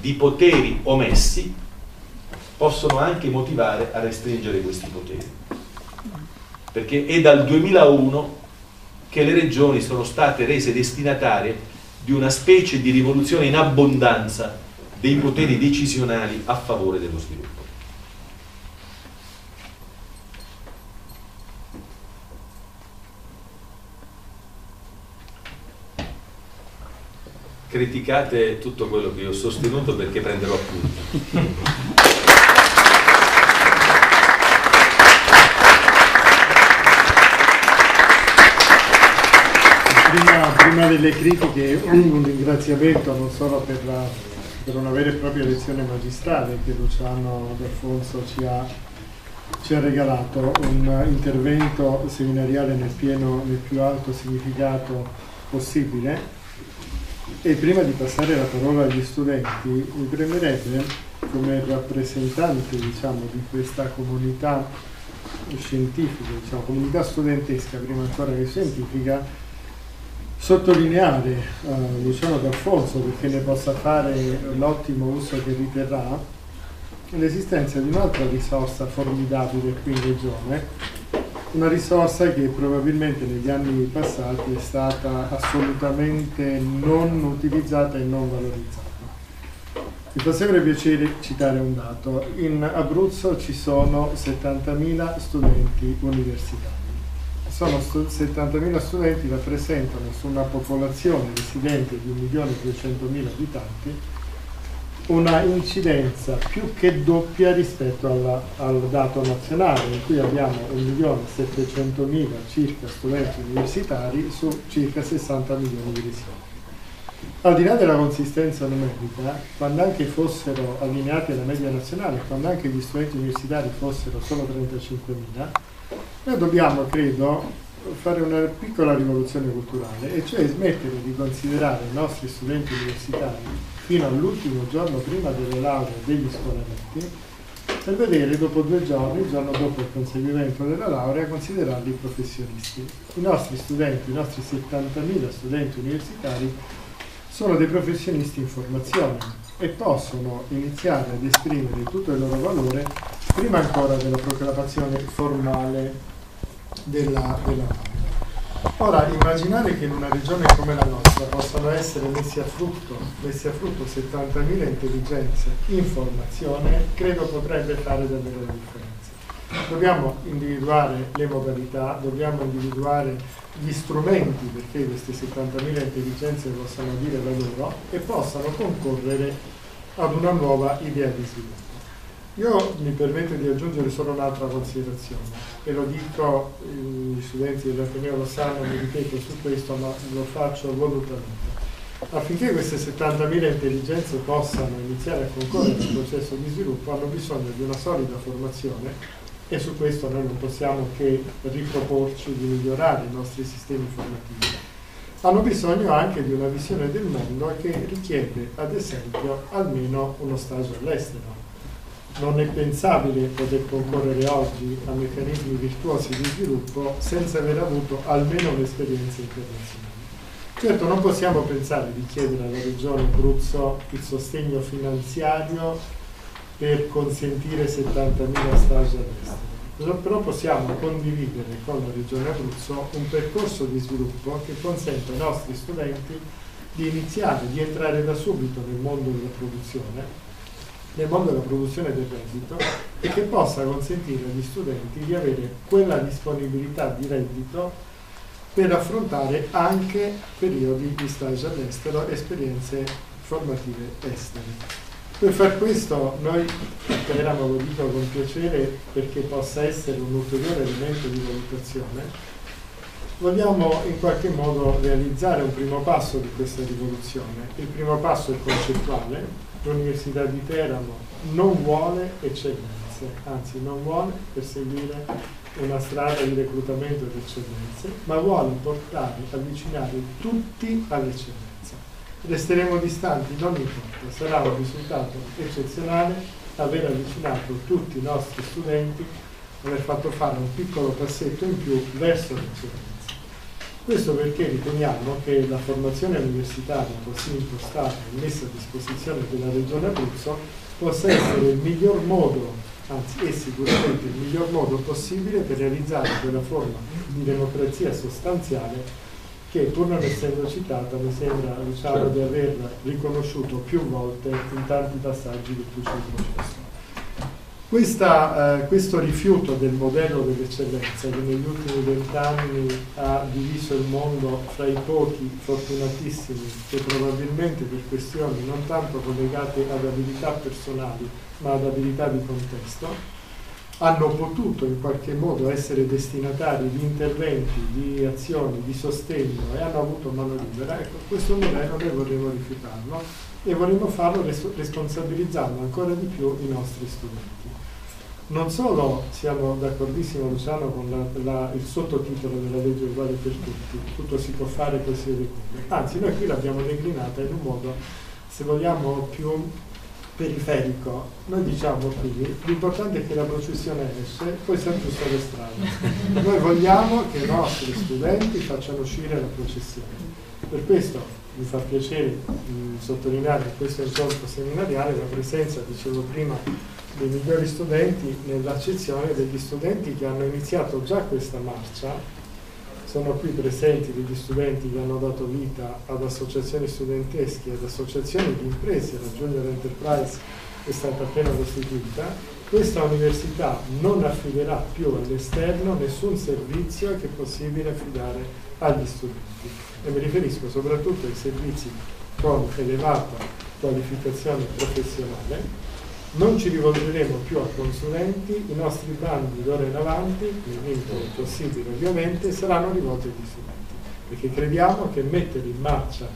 Speaker 1: di poteri omessi possono anche motivare a restringere questi poteri perché è dal 2001 che le regioni sono state rese destinatarie di una specie di rivoluzione in abbondanza dei poteri decisionali a favore dello sviluppo criticate tutto quello che io ho sostenuto perché prenderò appunto.
Speaker 2: Prima, prima, delle critiche un ringraziamento non solo per, la, per, una vera e propria lezione magistrale che Luciano D'Alfonso ci ha ci ha regalato un intervento seminariale nel, pieno, nel più alto significato possibile. E prima di passare la parola agli studenti mi premerebbe come rappresentante diciamo, di questa comunità scientifica, diciamo, comunità studentesca prima ancora che scientifica, sottolineare uh, Luciano D'Alfonso perché ne possa fare l'ottimo uso che riterrà l'esistenza di un'altra risorsa formidabile qui in Regione, una risorsa che probabilmente negli anni passati è stata assolutamente non utilizzata e non valorizzata. Mi fa sempre piacere citare un dato. In Abruzzo ci sono 70.000 studenti universitari sono 70.000 studenti, rappresentano su una popolazione residente di 1.200.000 abitanti una incidenza più che doppia rispetto alla, al dato nazionale, in cui abbiamo 1.700.000 circa studenti universitari su circa 60 milioni di residenti. Al di là della consistenza numerica, quando anche fossero allineati alla media nazionale, quando anche gli studenti universitari fossero solo 35.000, noi dobbiamo, credo, fare una piccola rivoluzione culturale, e cioè smettere di considerare i nostri studenti universitari fino all'ultimo giorno prima delle lauree degli scolaretti, per vedere dopo due giorni, il giorno dopo il conseguimento della laurea, considerarli professionisti. I nostri studenti, i nostri 70.000 studenti universitari sono dei professionisti in formazione e possono iniziare ad esprimere tutto il loro valore prima ancora della proclamazione formale della, della Ora, immaginare che in una regione come la nostra possano essere messi a frutto, messi a frutto 70.000 intelligenze in formazione, credo potrebbe fare davvero la differenza. Dobbiamo individuare le modalità, dobbiamo individuare gli strumenti perché queste 70.000 intelligenze possano dire la loro e possano concorrere ad una nuova idea di sviluppo. Io mi permetto di aggiungere solo un'altra considerazione e lo dico agli studenti dell'Ateneo lo sanno, mi ripeto su questo, ma lo faccio volutamente. Affinché queste 70.000 intelligenze possano iniziare a concorrere nel processo di sviluppo hanno bisogno di una solida formazione e su questo noi non possiamo che riproporci di migliorare i nostri sistemi formativi. Hanno bisogno anche di una visione del mondo che richiede ad esempio almeno uno stage all'estero non è pensabile poter concorrere oggi a meccanismi virtuosi di sviluppo senza aver avuto almeno un'esperienza internazionale. Certo non possiamo pensare di chiedere alla Regione Abruzzo il sostegno finanziario per consentire 70.000 stage all'estero, però possiamo condividere con la Regione Abruzzo un percorso di sviluppo che consenta ai nostri studenti di iniziare, di entrare da subito nel mondo della produzione nel mondo della produzione del reddito e che possa consentire agli studenti di avere quella disponibilità di reddito per affrontare anche periodi di stage all'estero, esperienze formative estere. Per far questo noi speriamo, lo dico con piacere perché possa essere un ulteriore elemento di valutazione, vogliamo in qualche modo realizzare un primo passo di questa rivoluzione. Il primo passo è concettuale, l'Università di Teramo non vuole eccellenze, anzi non vuole perseguire una strada di reclutamento di eccellenze, ma vuole portare, avvicinare tutti all'eccellenza. Resteremo distanti, non importa, sarà un risultato eccezionale aver avvicinato tutti i nostri studenti, aver fatto fare un piccolo passetto in più verso l'eccellenza. Questo perché riteniamo che la formazione universitaria così impostata e messa a disposizione della Regione Abruzzo possa essere il miglior modo, anzi è sicuramente il miglior modo possibile per realizzare quella forma di democrazia sostanziale che pur non essendo citata mi sembra Luciano di aver riconosciuto più volte in tanti passaggi d'ufficio del processo. Questa, eh, questo rifiuto del modello dell'eccellenza che negli ultimi vent'anni ha diviso il mondo fra i pochi fortunatissimi che probabilmente per questioni non tanto collegate ad abilità personali ma ad abilità di contesto, hanno potuto in qualche modo essere destinatari di interventi, di azioni, di sostegno e hanno avuto mano libera, ecco, questo modello noi vorremmo rifiutarlo e vorremmo farlo responsabilizzando ancora di più i nostri studenti. non solo siamo d'accordissimo Luciano con la, la, il sottotitolo della legge uguale per tutti, tutto si può fare poi si vede come, anzi noi qui l'abbiamo declinata in un modo, se vogliamo, più periferico. Noi diciamo qui, l'importante è che la processione esce, poi sempre sulle strade. Noi vogliamo che i nostri studenti facciano uscire la processione. Per questo mi fa piacere mh, sottolineare in questo incontro seminariale la presenza, dicevo prima, dei migliori studenti nell'accezione degli studenti che hanno iniziato già questa marcia. Sono qui presenti degli studenti che hanno dato vita ad associazioni studentesche, ad associazioni di imprese, la Junior Enterprise è stata appena costituita. Questa università non affiderà più all'esterno nessun servizio che è possibile affidare agli studenti e mi riferisco soprattutto ai servizi con elevata qualificazione professionale non ci rivolgeremo più a consulenti, i nostri bandi d'ora in avanti, nel limite possibile ovviamente, saranno rivolti agli studenti, perché crediamo che mettere in marcia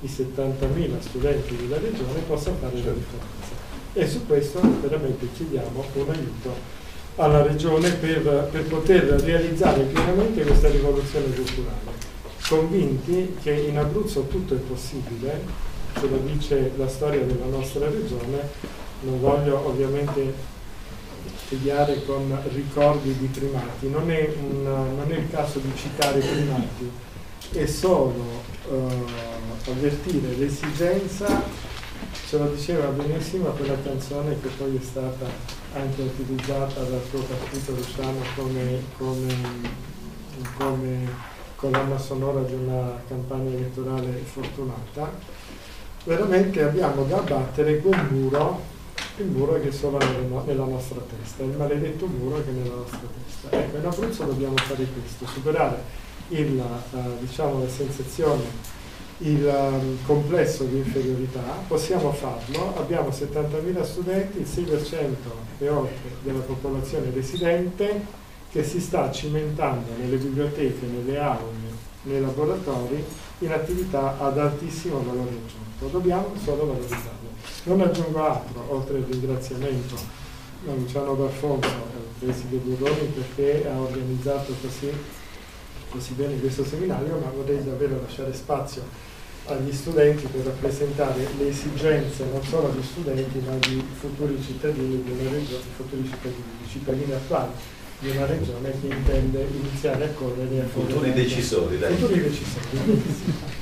Speaker 2: i 70.000 studenti della regione possa fare la certo. differenza. E su questo veramente chiediamo un aiuto alla regione per, per poter realizzare pienamente questa rivoluzione culturale. Convinti che in Abruzzo tutto è possibile, ce lo dice la storia della nostra regione, non voglio ovviamente studiare con ricordi di primati, non è, un, non è il caso di citare primati, è solo uh, avvertire l'esigenza, ce lo diceva benissimo quella canzone che poi è stata anche utilizzata dal suo partito Luciano come, come, come colonna sonora di una campagna elettorale fortunata, veramente abbiamo da abbattere quel muro il muro che è solo nella nostra testa, il maledetto muro che è nella nostra testa. Ecco, in Abruzzo dobbiamo fare questo, superare il, uh, diciamo, la sensazione, il um, complesso di inferiorità, possiamo farlo, abbiamo 70.000 studenti, il 6% e oltre della popolazione residente che si sta cimentando nelle biblioteche, nelle aule, nei laboratori in attività ad altissimo valore aggiunto. Dobbiamo solo valorizzarlo. Non aggiungo altro, oltre al ringraziamento a Luciano D'Alfonso e al preside Burroni perché ha organizzato così, così bene questo seminario, ma vorrei davvero lasciare spazio agli studenti per rappresentare le esigenze non solo degli studenti ma di futuri cittadini di una regione, futuri cittadini, di cittadini attuali di una regione che intende iniziare a correre a
Speaker 1: futuri decisori,
Speaker 2: dai. Futuri decisori.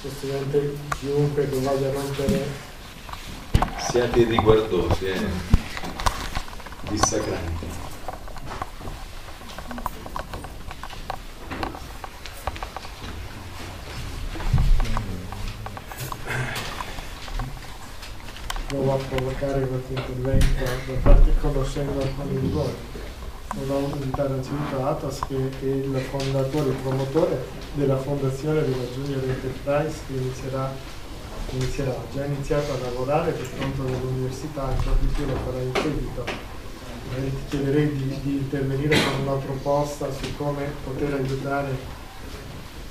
Speaker 2: Presidente, chiunque che voglia rompere.
Speaker 1: Siate riguardosi, eh? dissacranti.
Speaker 2: Provo a provocare qualche intervento da parte conoscendo alcuni di voi. Volevo invitare anzitutto Atas che è il fondatore, il promotore della fondazione della Junior Enterprise che inizierà, inizierà già iniziato a lavorare per conto dell'università, ancora di più lo farà in seguito. Eh, ti chiederei di, di intervenire con una proposta su come poter aiutare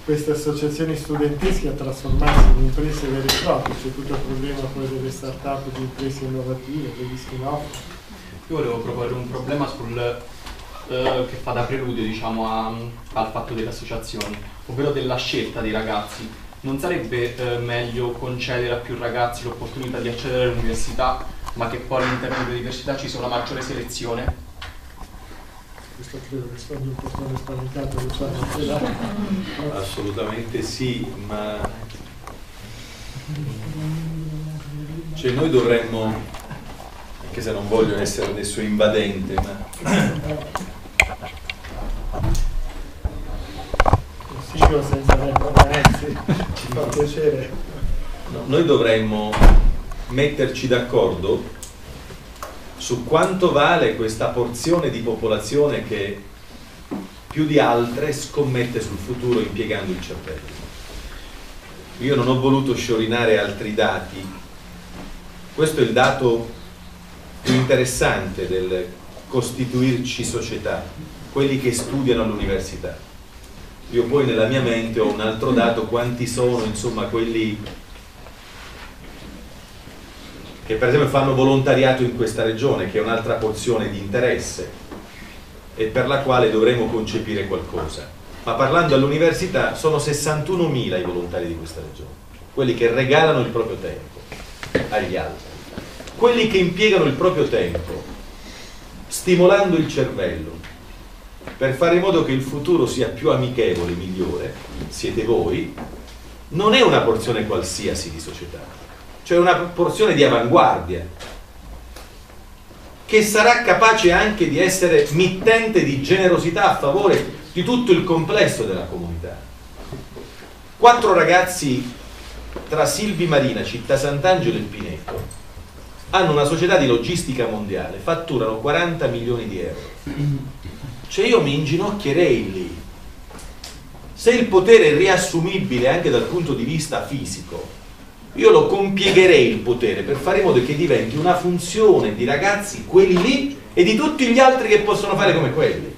Speaker 2: queste associazioni studentesche a trasformarsi in imprese vere e proprie, c'è tutto il problema poi delle start-up di imprese innovative, degli spin-off.
Speaker 3: Io volevo proporre un problema sul eh, che fa da preludio diciamo, a, al fatto delle associazioni, ovvero della scelta dei ragazzi. Non sarebbe eh, meglio concedere a più ragazzi l'opportunità di accedere all'università, ma che poi all'interno dell'università ci sia una maggiore selezione?
Speaker 2: Questo credo che sia un po' spaventato, lo
Speaker 1: Assolutamente sì, ma cioè noi dovremmo, anche se non voglio essere adesso invadente, ma
Speaker 2: Senza ci fa piacere.
Speaker 1: No, noi dovremmo metterci d'accordo su quanto vale questa porzione di popolazione che più di altre scommette sul futuro impiegando il cervello. Io non ho voluto sciorinare altri dati, questo è il dato più interessante del costituirci società, quelli che studiano all'università. Io poi nella mia mente ho un altro dato, quanti sono insomma quelli che per esempio fanno volontariato in questa regione, che è un'altra porzione di interesse e per la quale dovremo concepire qualcosa. Ma parlando all'università sono 61.000 i volontari di questa regione, quelli che regalano il proprio tempo agli altri, quelli che impiegano il proprio tempo stimolando il cervello per fare in modo che il futuro sia più amichevole, migliore, siete voi, non è una porzione qualsiasi di società cioè una porzione di avanguardia, che sarà capace anche di essere mittente di generosità a favore di tutto il complesso della comunità. Quattro ragazzi tra Silvi Marina, Città Sant'Angelo e Pineto hanno una società di logistica mondiale, fatturano 40 milioni di euro. Cioè io mi inginocchierei lì. Se il potere è riassumibile anche dal punto di vista fisico, io lo compiegherei il potere per fare in modo che diventi una funzione di ragazzi, quelli lì, e di tutti gli altri che possono fare come quelli.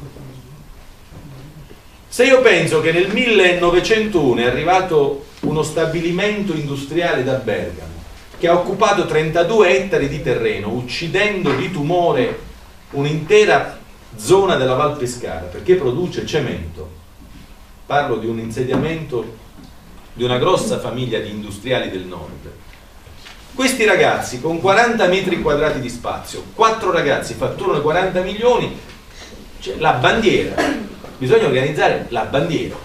Speaker 1: Se io penso che nel 1901 è arrivato uno stabilimento industriale da Bergamo che ha occupato 32 ettari di terreno, uccidendo di tumore un'intera zona della Val Pescara perché produce cemento, parlo di un insediamento di una grossa famiglia di industriali del nord. Questi ragazzi con 40 metri quadrati di spazio, 4 ragazzi fatturano 40 milioni, cioè la bandiera, bisogna organizzare la bandiera.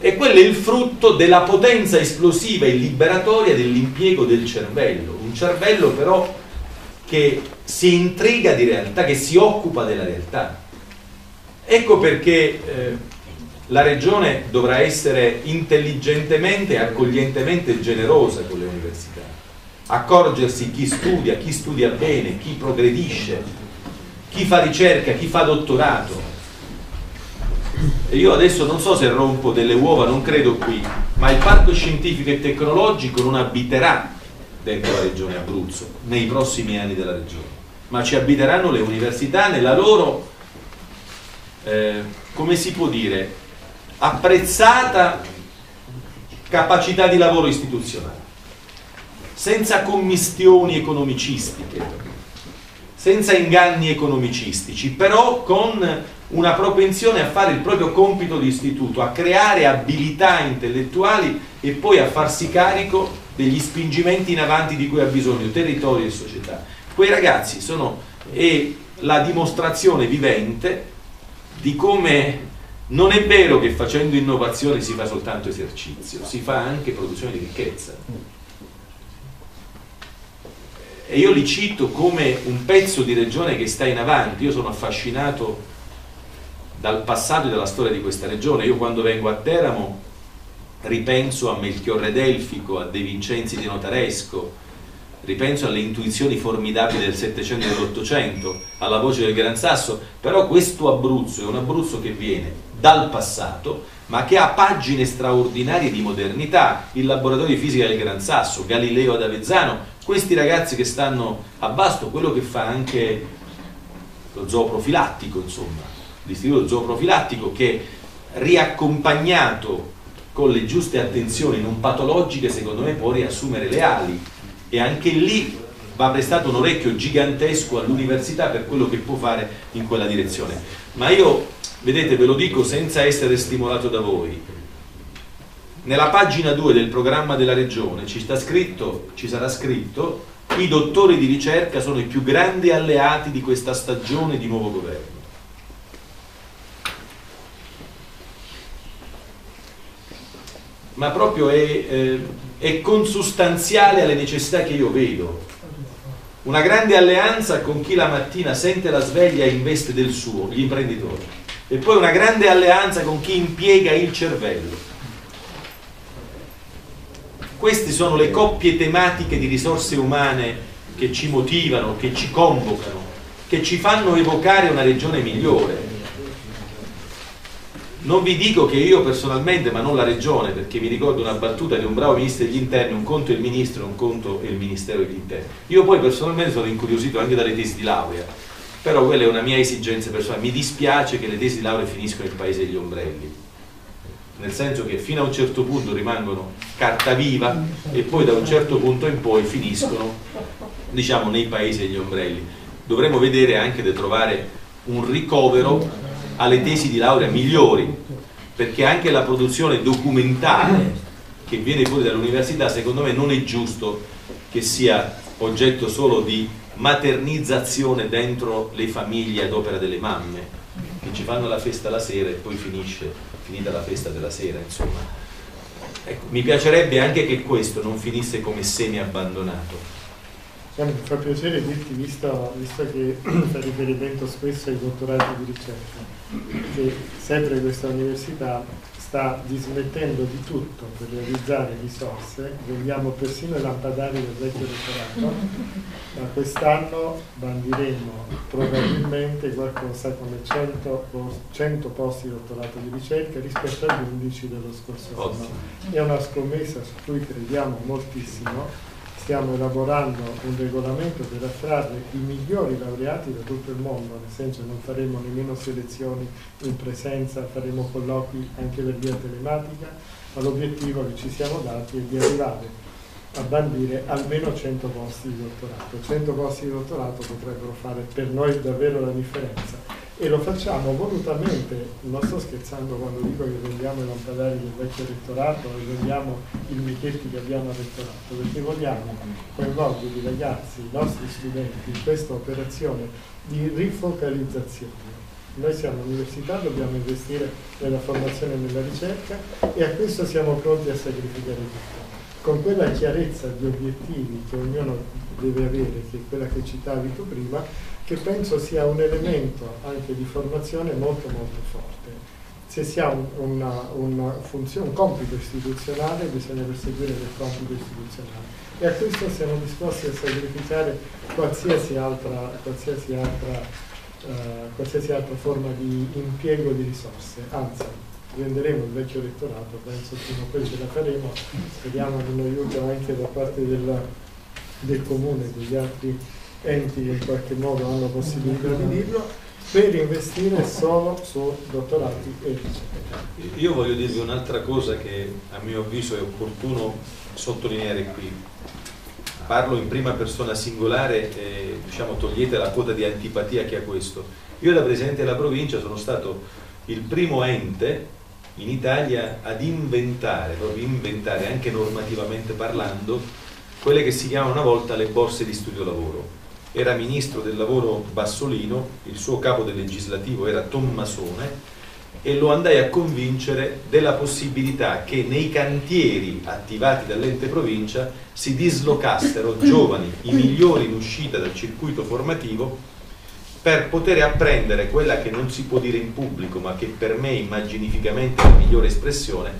Speaker 1: E quello è il frutto della potenza esplosiva e liberatoria dell'impiego del cervello, un cervello però che si intriga di realtà, che si occupa della realtà. Ecco perché eh, la regione dovrà essere intelligentemente e accoglientemente generosa con le università, accorgersi chi studia, chi studia bene, chi progredisce, chi fa ricerca, chi fa dottorato. Io adesso non so se rompo delle uova, non credo qui, ma il parco scientifico e tecnologico non abiterà dentro la regione Abruzzo nei prossimi anni della regione, ma ci abiteranno le università nella loro, eh, come si può dire, apprezzata capacità di lavoro istituzionale, senza commistioni economicistiche, senza inganni economicistici, però con una propensione a fare il proprio compito di istituto, a creare abilità intellettuali e poi a farsi carico degli spingimenti in avanti di cui ha bisogno territorio e società. Quei ragazzi sono la dimostrazione vivente di come non è vero che facendo innovazione si fa soltanto esercizio, si fa anche produzione di ricchezza. E io li cito come un pezzo di regione che sta in avanti. Io sono affascinato dal passato e dalla storia di questa regione. Io quando vengo a Teramo ripenso a Melchiorre Delfico, a De Vincenzi di Notaresco, ripenso alle intuizioni formidabili del Settecento e dell'Ottocento, alla voce del Gran Sasso, però questo Abruzzo è un Abruzzo che viene dal passato, ma che ha pagine straordinarie di modernità, il laboratorio di fisica del Gran Sasso, Galileo ad Avezzano, questi ragazzi che stanno a Basto, quello che fa anche lo zooprofilattico, insomma, l'istituto zooprofilattico che riaccompagnato con le giuste attenzioni non patologiche, secondo me può riassumere le ali e anche lì va prestato un orecchio gigantesco all'università per quello che può fare in quella direzione. Ma io vedete ve lo dico senza essere stimolato da voi, nella pagina 2 del programma della regione ci, scritto, ci sarà scritto i dottori di ricerca sono i più grandi alleati di questa stagione di nuovo governo. Ma proprio è, eh, è consustanziale alle necessità che io vedo. Una grande alleanza con chi la mattina sente la sveglia e investe del suo, gli imprenditori e poi una grande alleanza con chi impiega il cervello. Queste sono le coppie tematiche di risorse umane che ci motivano, che ci convocano, che ci fanno evocare una regione migliore. Non vi dico che io personalmente, ma non la regione, perché mi ricordo una battuta di un bravo ministro degli interni, un conto è il ministro, un conto è il ministero degli interni. Io poi personalmente sono incuriosito anche dalle tesi di laurea però quella è una mia esigenza personale, mi dispiace che le tesi di laurea finiscono nel paese degli ombrelli. nel senso che fino a un certo punto rimangono carta viva e poi da un certo punto in poi finiscono diciamo nei paesi degli ombrelli. Dovremmo vedere anche di trovare un ricovero alle tesi di laurea migliori, perché anche la produzione documentale che viene fuori dall'università secondo me non è giusto che sia oggetto solo di maternizzazione dentro le famiglie ad opera delle mamme che ci fanno la festa la sera e poi finisce, finita la festa della sera, insomma. Ecco, mi piacerebbe anche che questo non finisse come semi abbandonato.
Speaker 2: Mi fa piacere dirti, visto, visto che fa riferimento spesso ai dottorati di ricerca, che sempre questa università sta dismettendo di tutto per realizzare risorse, vendiamo persino i lampadari del vecchio dottorato, ma quest'anno bandiremo probabilmente qualcosa come 100, 100 posti di dottorato di ricerca rispetto agli 11 dello scorso anno. È una scommessa su cui crediamo moltissimo stiamo elaborando un regolamento per attrarre i migliori laureati da tutto il mondo, nel senso non faremo nemmeno selezioni in presenza, faremo colloqui anche per via telematica, ma l'obiettivo che ci siamo dati è di arrivare a bandire almeno 100 posti di dottorato. 100 posti di dottorato potrebbero fare per noi davvero la differenza e lo facciamo volutamente, non sto scherzando quando dico che vendiamo i lampadari del vecchio rettorato e vendiamo i Michetti che abbiamo al rettorato, perché vogliamo coinvolgere i ragazzi, i nostri studenti in questa operazione di rifocalizzazione. Noi siamo università, dobbiamo investire nella formazione e nella ricerca e a questo siamo pronti a sacrificare tutto. Con quella chiarezza di obiettivi che ognuno deve avere, che è quella che citavi tu prima, che penso sia un elemento anche di formazione molto molto forte. Se si ha un, una, una funzione, un compito istituzionale bisogna perseguire quel compito istituzionale e a questo siamo disposti a sacrificare qualsiasi altra, qualsiasi altra, uh, qualsiasi altra forma di impiego di risorse, anzi renderemo il vecchio elettorato, penso prima o poi ce la faremo, speriamo che un aiuto anche da parte del, del comune e degli altri enti che in qualche modo hanno possibilità di dirlo, per investire solo su dottorati e ricerca.
Speaker 1: Io voglio dirvi un'altra cosa che a mio avviso è opportuno sottolineare qui. Parlo in prima persona singolare e diciamo, togliete la quota di antipatia che ha questo. Io da Presidente della provincia sono stato il primo ente in Italia ad inventare, proprio inventare anche normativamente parlando, quelle che si chiamano una volta le borse di studio lavoro. Era ministro del lavoro Bassolino, il suo capo del legislativo era Tommasone e lo andai a convincere della possibilità che nei cantieri attivati dall'ente provincia si dislocassero giovani, i migliori in uscita dal circuito formativo, per poter apprendere quella che non si può dire in pubblico, ma che per me immaginificamente è la migliore espressione,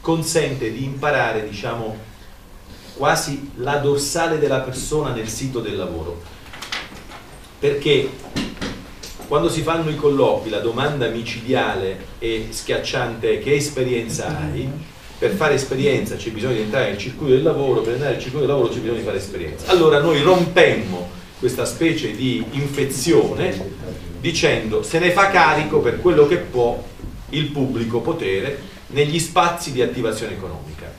Speaker 1: consente di imparare, diciamo, quasi la dorsale della persona nel sito del lavoro perché quando si fanno i colloqui la domanda micidiale e schiacciante è che esperienza hai? Per fare esperienza c'è bisogno di entrare nel circuito del lavoro, per andare nel circuito del lavoro c'è bisogno di fare esperienza. Allora noi rompemmo questa specie di infezione dicendo se ne fa carico per quello che può il pubblico potere negli spazi di attivazione economica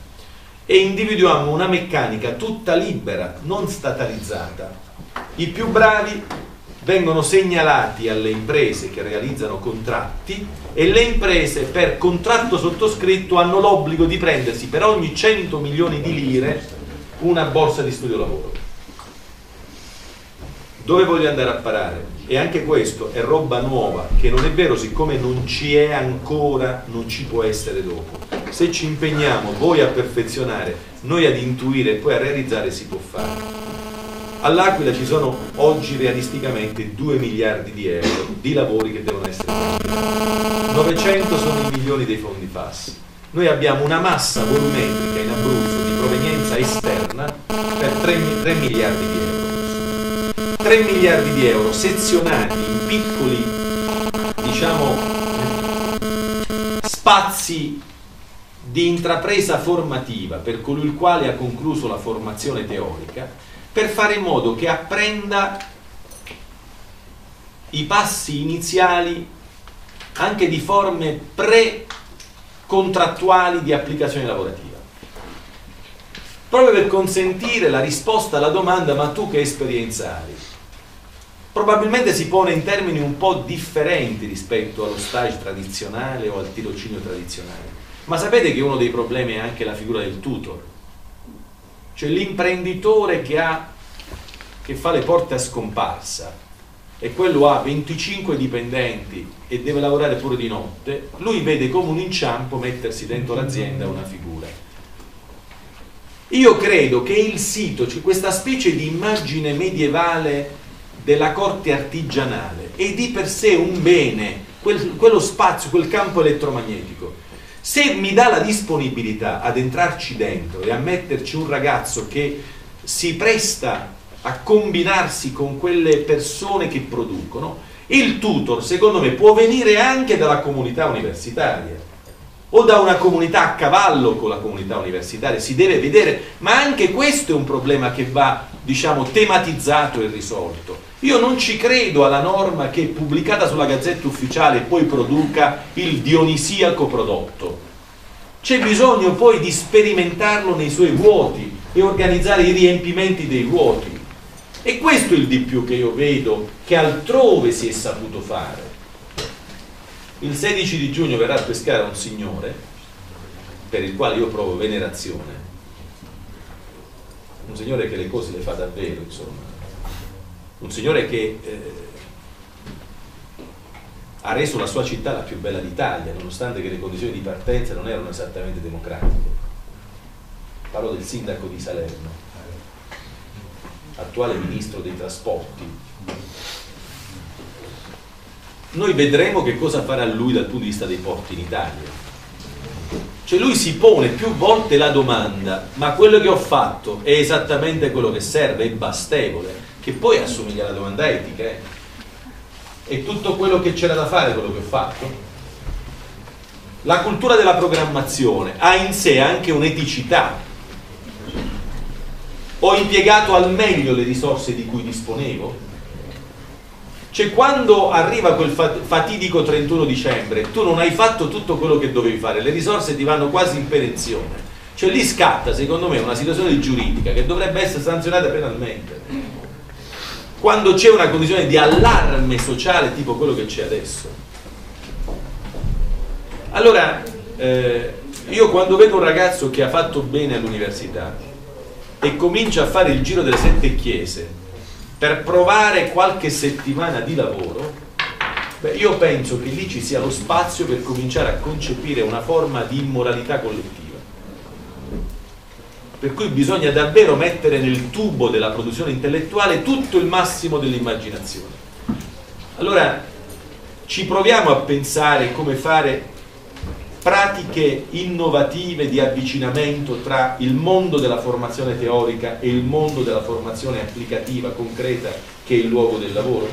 Speaker 1: e individuiamo una meccanica tutta libera, non statalizzata. I più bravi vengono segnalati alle imprese che realizzano contratti e le imprese per contratto sottoscritto hanno l'obbligo di prendersi per ogni 100 milioni di lire una borsa di studio lavoro. Dove voglio andare a parare? E anche questo è roba nuova, che non è vero, siccome non ci è ancora, non ci può essere dopo. Se ci impegniamo voi a perfezionare, noi ad intuire e poi a realizzare, si può fare. All'Aquila ci sono oggi realisticamente 2 miliardi di euro di lavori che devono essere fatti. 900 sono i milioni dei fondi FAS. Noi abbiamo una massa volumetrica in Abruzzo di provenienza esterna per 3, 3 miliardi di euro. 3 miliardi di euro sezionati in piccoli, diciamo, spazi di intrapresa formativa per colui il quale ha concluso la formazione teorica per fare in modo che apprenda i passi iniziali anche di forme pre contrattuali di applicazione lavorativa. Proprio per consentire la risposta alla domanda ma tu che esperienza hai? Probabilmente si pone in termini un po' differenti rispetto allo stage tradizionale o al tirocinio tradizionale. Ma sapete che uno dei problemi è anche la figura del tutor, cioè l'imprenditore che, ha, che fa le porte a scomparsa e quello ha 25 dipendenti e deve lavorare pure di notte, lui vede come un inciampo mettersi dentro l'azienda una figura. Io credo che il sito, cioè questa specie di immagine medievale della corte artigianale, è di per sé un bene, quel, quello spazio, quel campo elettromagnetico. Se mi dà la disponibilità ad entrarci dentro e a metterci un ragazzo che si presta a combinarsi con quelle persone che producono, il tutor secondo me può venire anche dalla comunità universitaria o da una comunità a cavallo con la comunità universitaria, si deve vedere, ma anche questo è un problema che va, diciamo, tematizzato e risolto. Io non ci credo alla norma che pubblicata sulla Gazzetta Ufficiale poi produca il dionisiaco prodotto. C'è bisogno poi di sperimentarlo nei suoi vuoti e organizzare i riempimenti dei vuoti. E questo è il di più che io vedo che altrove si è saputo fare. Il 16 di giugno verrà a pescare un signore per il quale io provo venerazione, un signore che le cose le fa davvero, insomma, un signore che eh, ha reso la sua città la più bella d'Italia, nonostante che le condizioni di partenza non erano esattamente democratiche. Parlo del sindaco di Salerno attuale ministro dei trasporti, noi vedremo che cosa farà lui dal punto di vista dei porti in Italia. Cioè lui si pone più volte la domanda, ma quello che ho fatto è esattamente quello che serve, è bastevole, che poi assomiglia alla domanda etica. Eh? È tutto quello che c'era da fare quello che ho fatto? La cultura della programmazione ha in sé anche un'eticità ho impiegato al meglio le risorse di cui disponevo? Cioè quando arriva quel fatidico 31 dicembre, tu non hai fatto tutto quello che dovevi fare, le risorse ti vanno quasi in perenzione. Cioè lì scatta, secondo me, una situazione giuridica che dovrebbe essere sanzionata penalmente. Quando c'è una condizione di allarme sociale tipo quello che c'è adesso. Allora, eh, io quando vedo un ragazzo che ha fatto bene all'università, e comincia a fare il giro delle sette chiese per provare qualche settimana di lavoro, beh, io penso che lì ci sia lo spazio per cominciare a concepire una forma di immoralità collettiva. Per cui bisogna davvero mettere nel tubo della produzione intellettuale tutto il massimo dell'immaginazione. Allora ci proviamo a pensare come fare pratiche innovative di avvicinamento tra il mondo della formazione teorica e il mondo della formazione applicativa, concreta, che è il luogo del lavoro?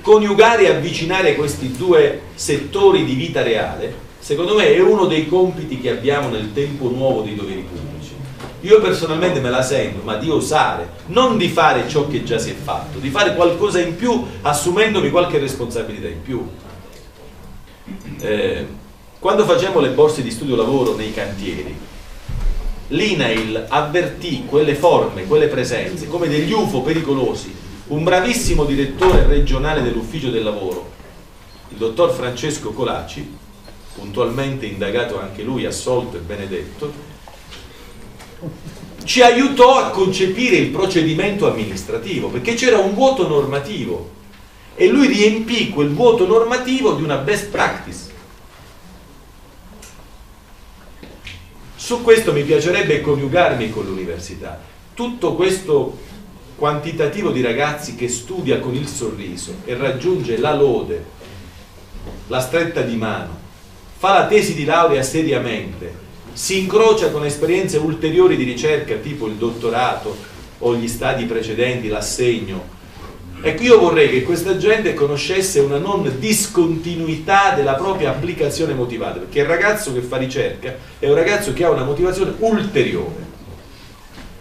Speaker 1: Coniugare e avvicinare questi due settori di vita reale, secondo me è uno dei compiti che abbiamo nel tempo nuovo dei doveri pubblici. Io personalmente me la sento, ma di osare, non di fare ciò che già si è fatto, di fare qualcosa in più assumendomi qualche responsabilità in più. Eh, quando facciamo le borse di studio lavoro nei cantieri, l'INAIL avvertì quelle forme, quelle presenze come degli UFO pericolosi. Un bravissimo direttore regionale dell'ufficio del lavoro, il dottor Francesco Colacci, puntualmente indagato anche lui, assolto e benedetto, ci aiutò a concepire il procedimento amministrativo perché c'era un vuoto normativo e lui riempì quel vuoto normativo di una best practice Su questo mi piacerebbe coniugarmi con l'università. Tutto questo quantitativo di ragazzi che studia con il sorriso e raggiunge la lode, la stretta di mano, fa la tesi di laurea seriamente, si incrocia con esperienze ulteriori di ricerca tipo il dottorato o gli stadi precedenti, l'assegno, Ecco, io vorrei che questa gente conoscesse una non discontinuità della propria applicazione motivata, perché il ragazzo che fa ricerca è un ragazzo che ha una motivazione ulteriore.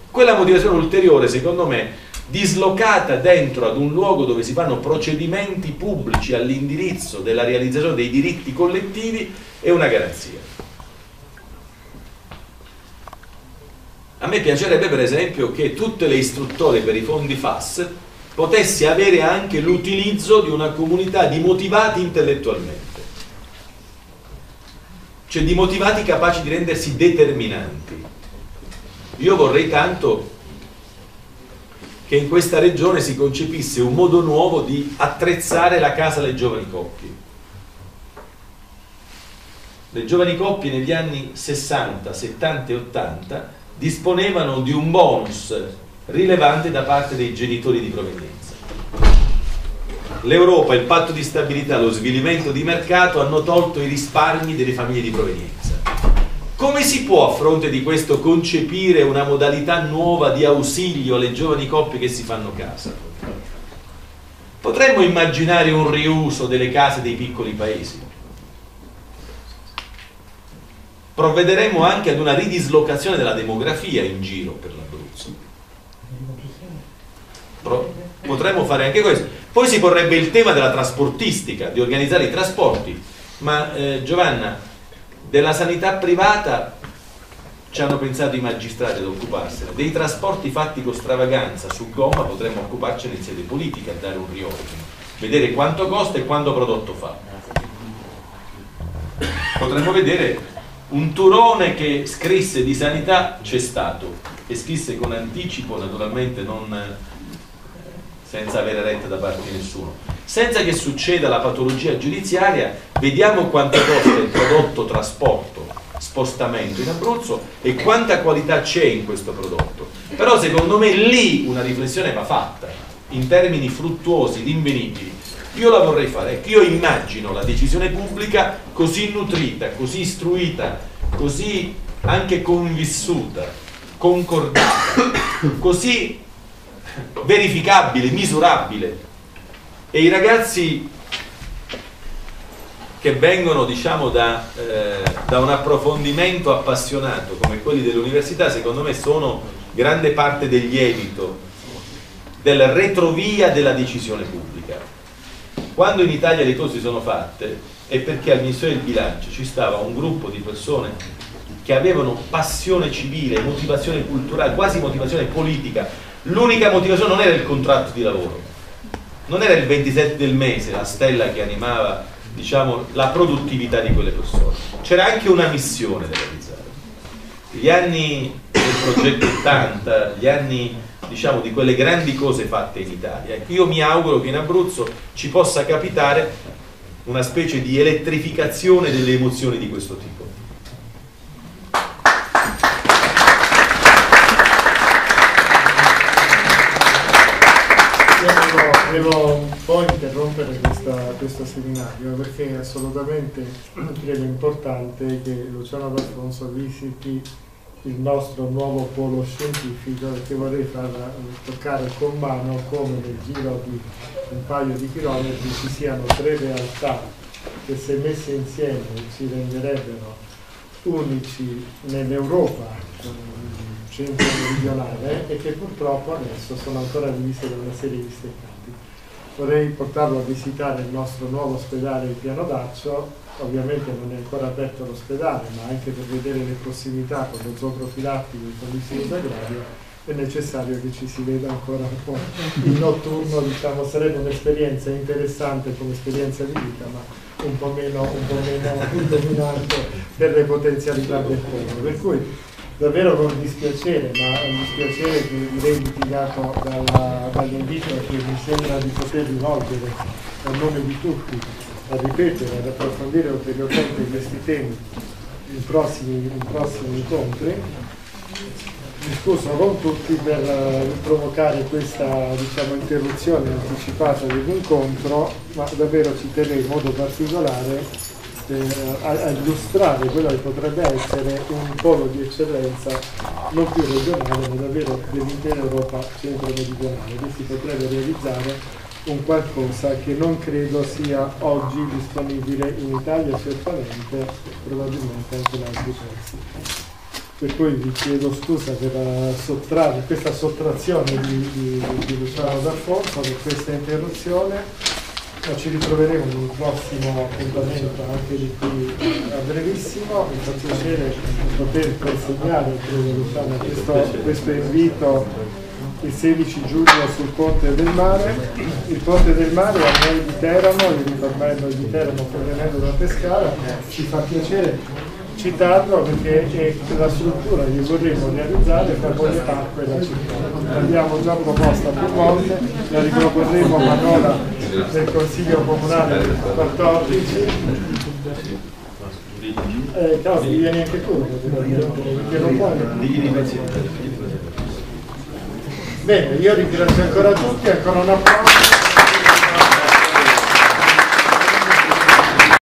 Speaker 1: Quella motivazione ulteriore, secondo me, dislocata dentro ad un luogo dove si fanno procedimenti pubblici all'indirizzo della realizzazione dei diritti collettivi, è una garanzia. A me piacerebbe per esempio che tutte le istruttorie per i fondi FAS potessi avere anche l'utilizzo di una comunità di motivati intellettualmente, cioè di motivati capaci di rendersi determinanti. Io vorrei tanto che in questa regione si concepisse un modo nuovo di attrezzare la casa alle giovani coppie. Le giovani coppie negli anni 60, 70 e 80 disponevano di un bonus rilevante da parte dei genitori di provenienza. L'Europa, il patto di stabilità, lo svilimento di mercato hanno tolto i risparmi delle famiglie di provenienza. Come si può a fronte di questo concepire una modalità nuova di ausilio alle giovani coppie che si fanno casa? Potremmo immaginare un riuso delle case dei piccoli paesi. Provvederemo anche ad una ridislocazione della demografia in giro per l'Abruzzo. Potremmo fare anche questo. Poi si porrebbe il tema della trasportistica, di organizzare i trasporti. Ma eh, Giovanna, della sanità privata ci hanno pensato i magistrati ad occuparsene, dei trasporti fatti con stravaganza su gomma potremmo occuparcene in sede politica e dare un riordino, vedere quanto costa e quanto prodotto fa. Potremmo vedere un turone che scrisse di sanità c'è stato e scrisse con anticipo, naturalmente non senza avere retta da parte di nessuno. Senza che succeda la patologia giudiziaria, vediamo quanto costa il prodotto trasporto, spostamento in Abruzzo e quanta qualità c'è in questo prodotto. Però secondo me lì una riflessione va fatta, in termini fruttuosi, rinvenibili. Io la vorrei fare, io immagino la decisione pubblica così nutrita, così istruita, così anche convissuta, concordata, così verificabile, misurabile. E i ragazzi che vengono diciamo, da, eh, da, un approfondimento appassionato come quelli dell'università, secondo me sono grande parte del lievito del retrovia della decisione pubblica. Quando in Italia le cose si sono fatte è perché al Ministero del Bilancio ci stava un gruppo di persone che avevano passione civile, motivazione culturale, quasi motivazione politica. L'unica motivazione non era il contratto di lavoro, non era il 27 del mese la stella che animava diciamo, la produttività di quelle persone, c'era anche una missione da realizzare. Gli anni del progetto 80, gli anni diciamo, di quelle grandi cose fatte in Italia, ecco, io mi auguro che in Abruzzo ci possa capitare una specie di elettrificazione delle emozioni di questo tipo.
Speaker 2: Devo un po' interrompere questa, questo seminario perché è assolutamente credo importante che Luciano D'Alfonso visiti il nostro nuovo polo scientifico perché vorrei far toccare con mano come nel giro di un paio di chilometri ci siano tre realtà che se messe insieme ci renderebbero unici nell'Europa centro meridionale e che purtroppo adesso sono ancora divise da una serie di steccati vorrei portarlo a visitare il nostro nuovo ospedale in Piano d'Accio, ovviamente non è ancora aperto l'ospedale, ma anche per vedere le prossimità con lo zooprofilattico e con l'istituto agrario è necessario che ci si veda ancora un po' in notturno, diciamo, sarebbe un'esperienza interessante come esperienza di vita, ma un po' meno, un po meno dominante per le potenzialità del polo. Per cui davvero con dispiacere, ma un dispiacere che direi mitigato dall'invito che mi sembra di poter rivolgere a nome di tutti a ripetere, ad approfondire ulteriormente questi temi in prossimi, in prossimi incontri. Mi scuso con tutti per uh, provocare questa diciamo, interruzione anticipata dell'incontro, ma davvero ci terrei in modo particolare eh, a, illustrare quello che potrebbe essere un polo di eccellenza non più regionale ma davvero dell'intera Europa centro-meridionale che si potrebbe realizzare un qualcosa che non credo sia oggi disponibile in Italia certamente probabilmente anche in altri paesi per cui vi chiedo scusa per sottrarre questa sottrazione di, di, di Luciano D'Alfonso per questa interruzione ma ci ritroveremo in un prossimo appuntamento anche di qui a brevissimo. Mi fa piacere poter consegnare diciamo, questo, questo invito il 16 giugno sul Ponte del Mare. Il Ponte del Mare a noi di Teramo, il ritornello di Teramo provenendo da Pescara, ci fa piacere citarlo perché è la struttura che vorremmo realizzare per le acque della città. L'abbiamo già proposta più volte, la riproporremo manovra del Consiglio Comunale del 14. Eh, Claudio, vieni anche tu, perché non puoi. Bene, io ringrazio ancora tutti, ancora un applauso.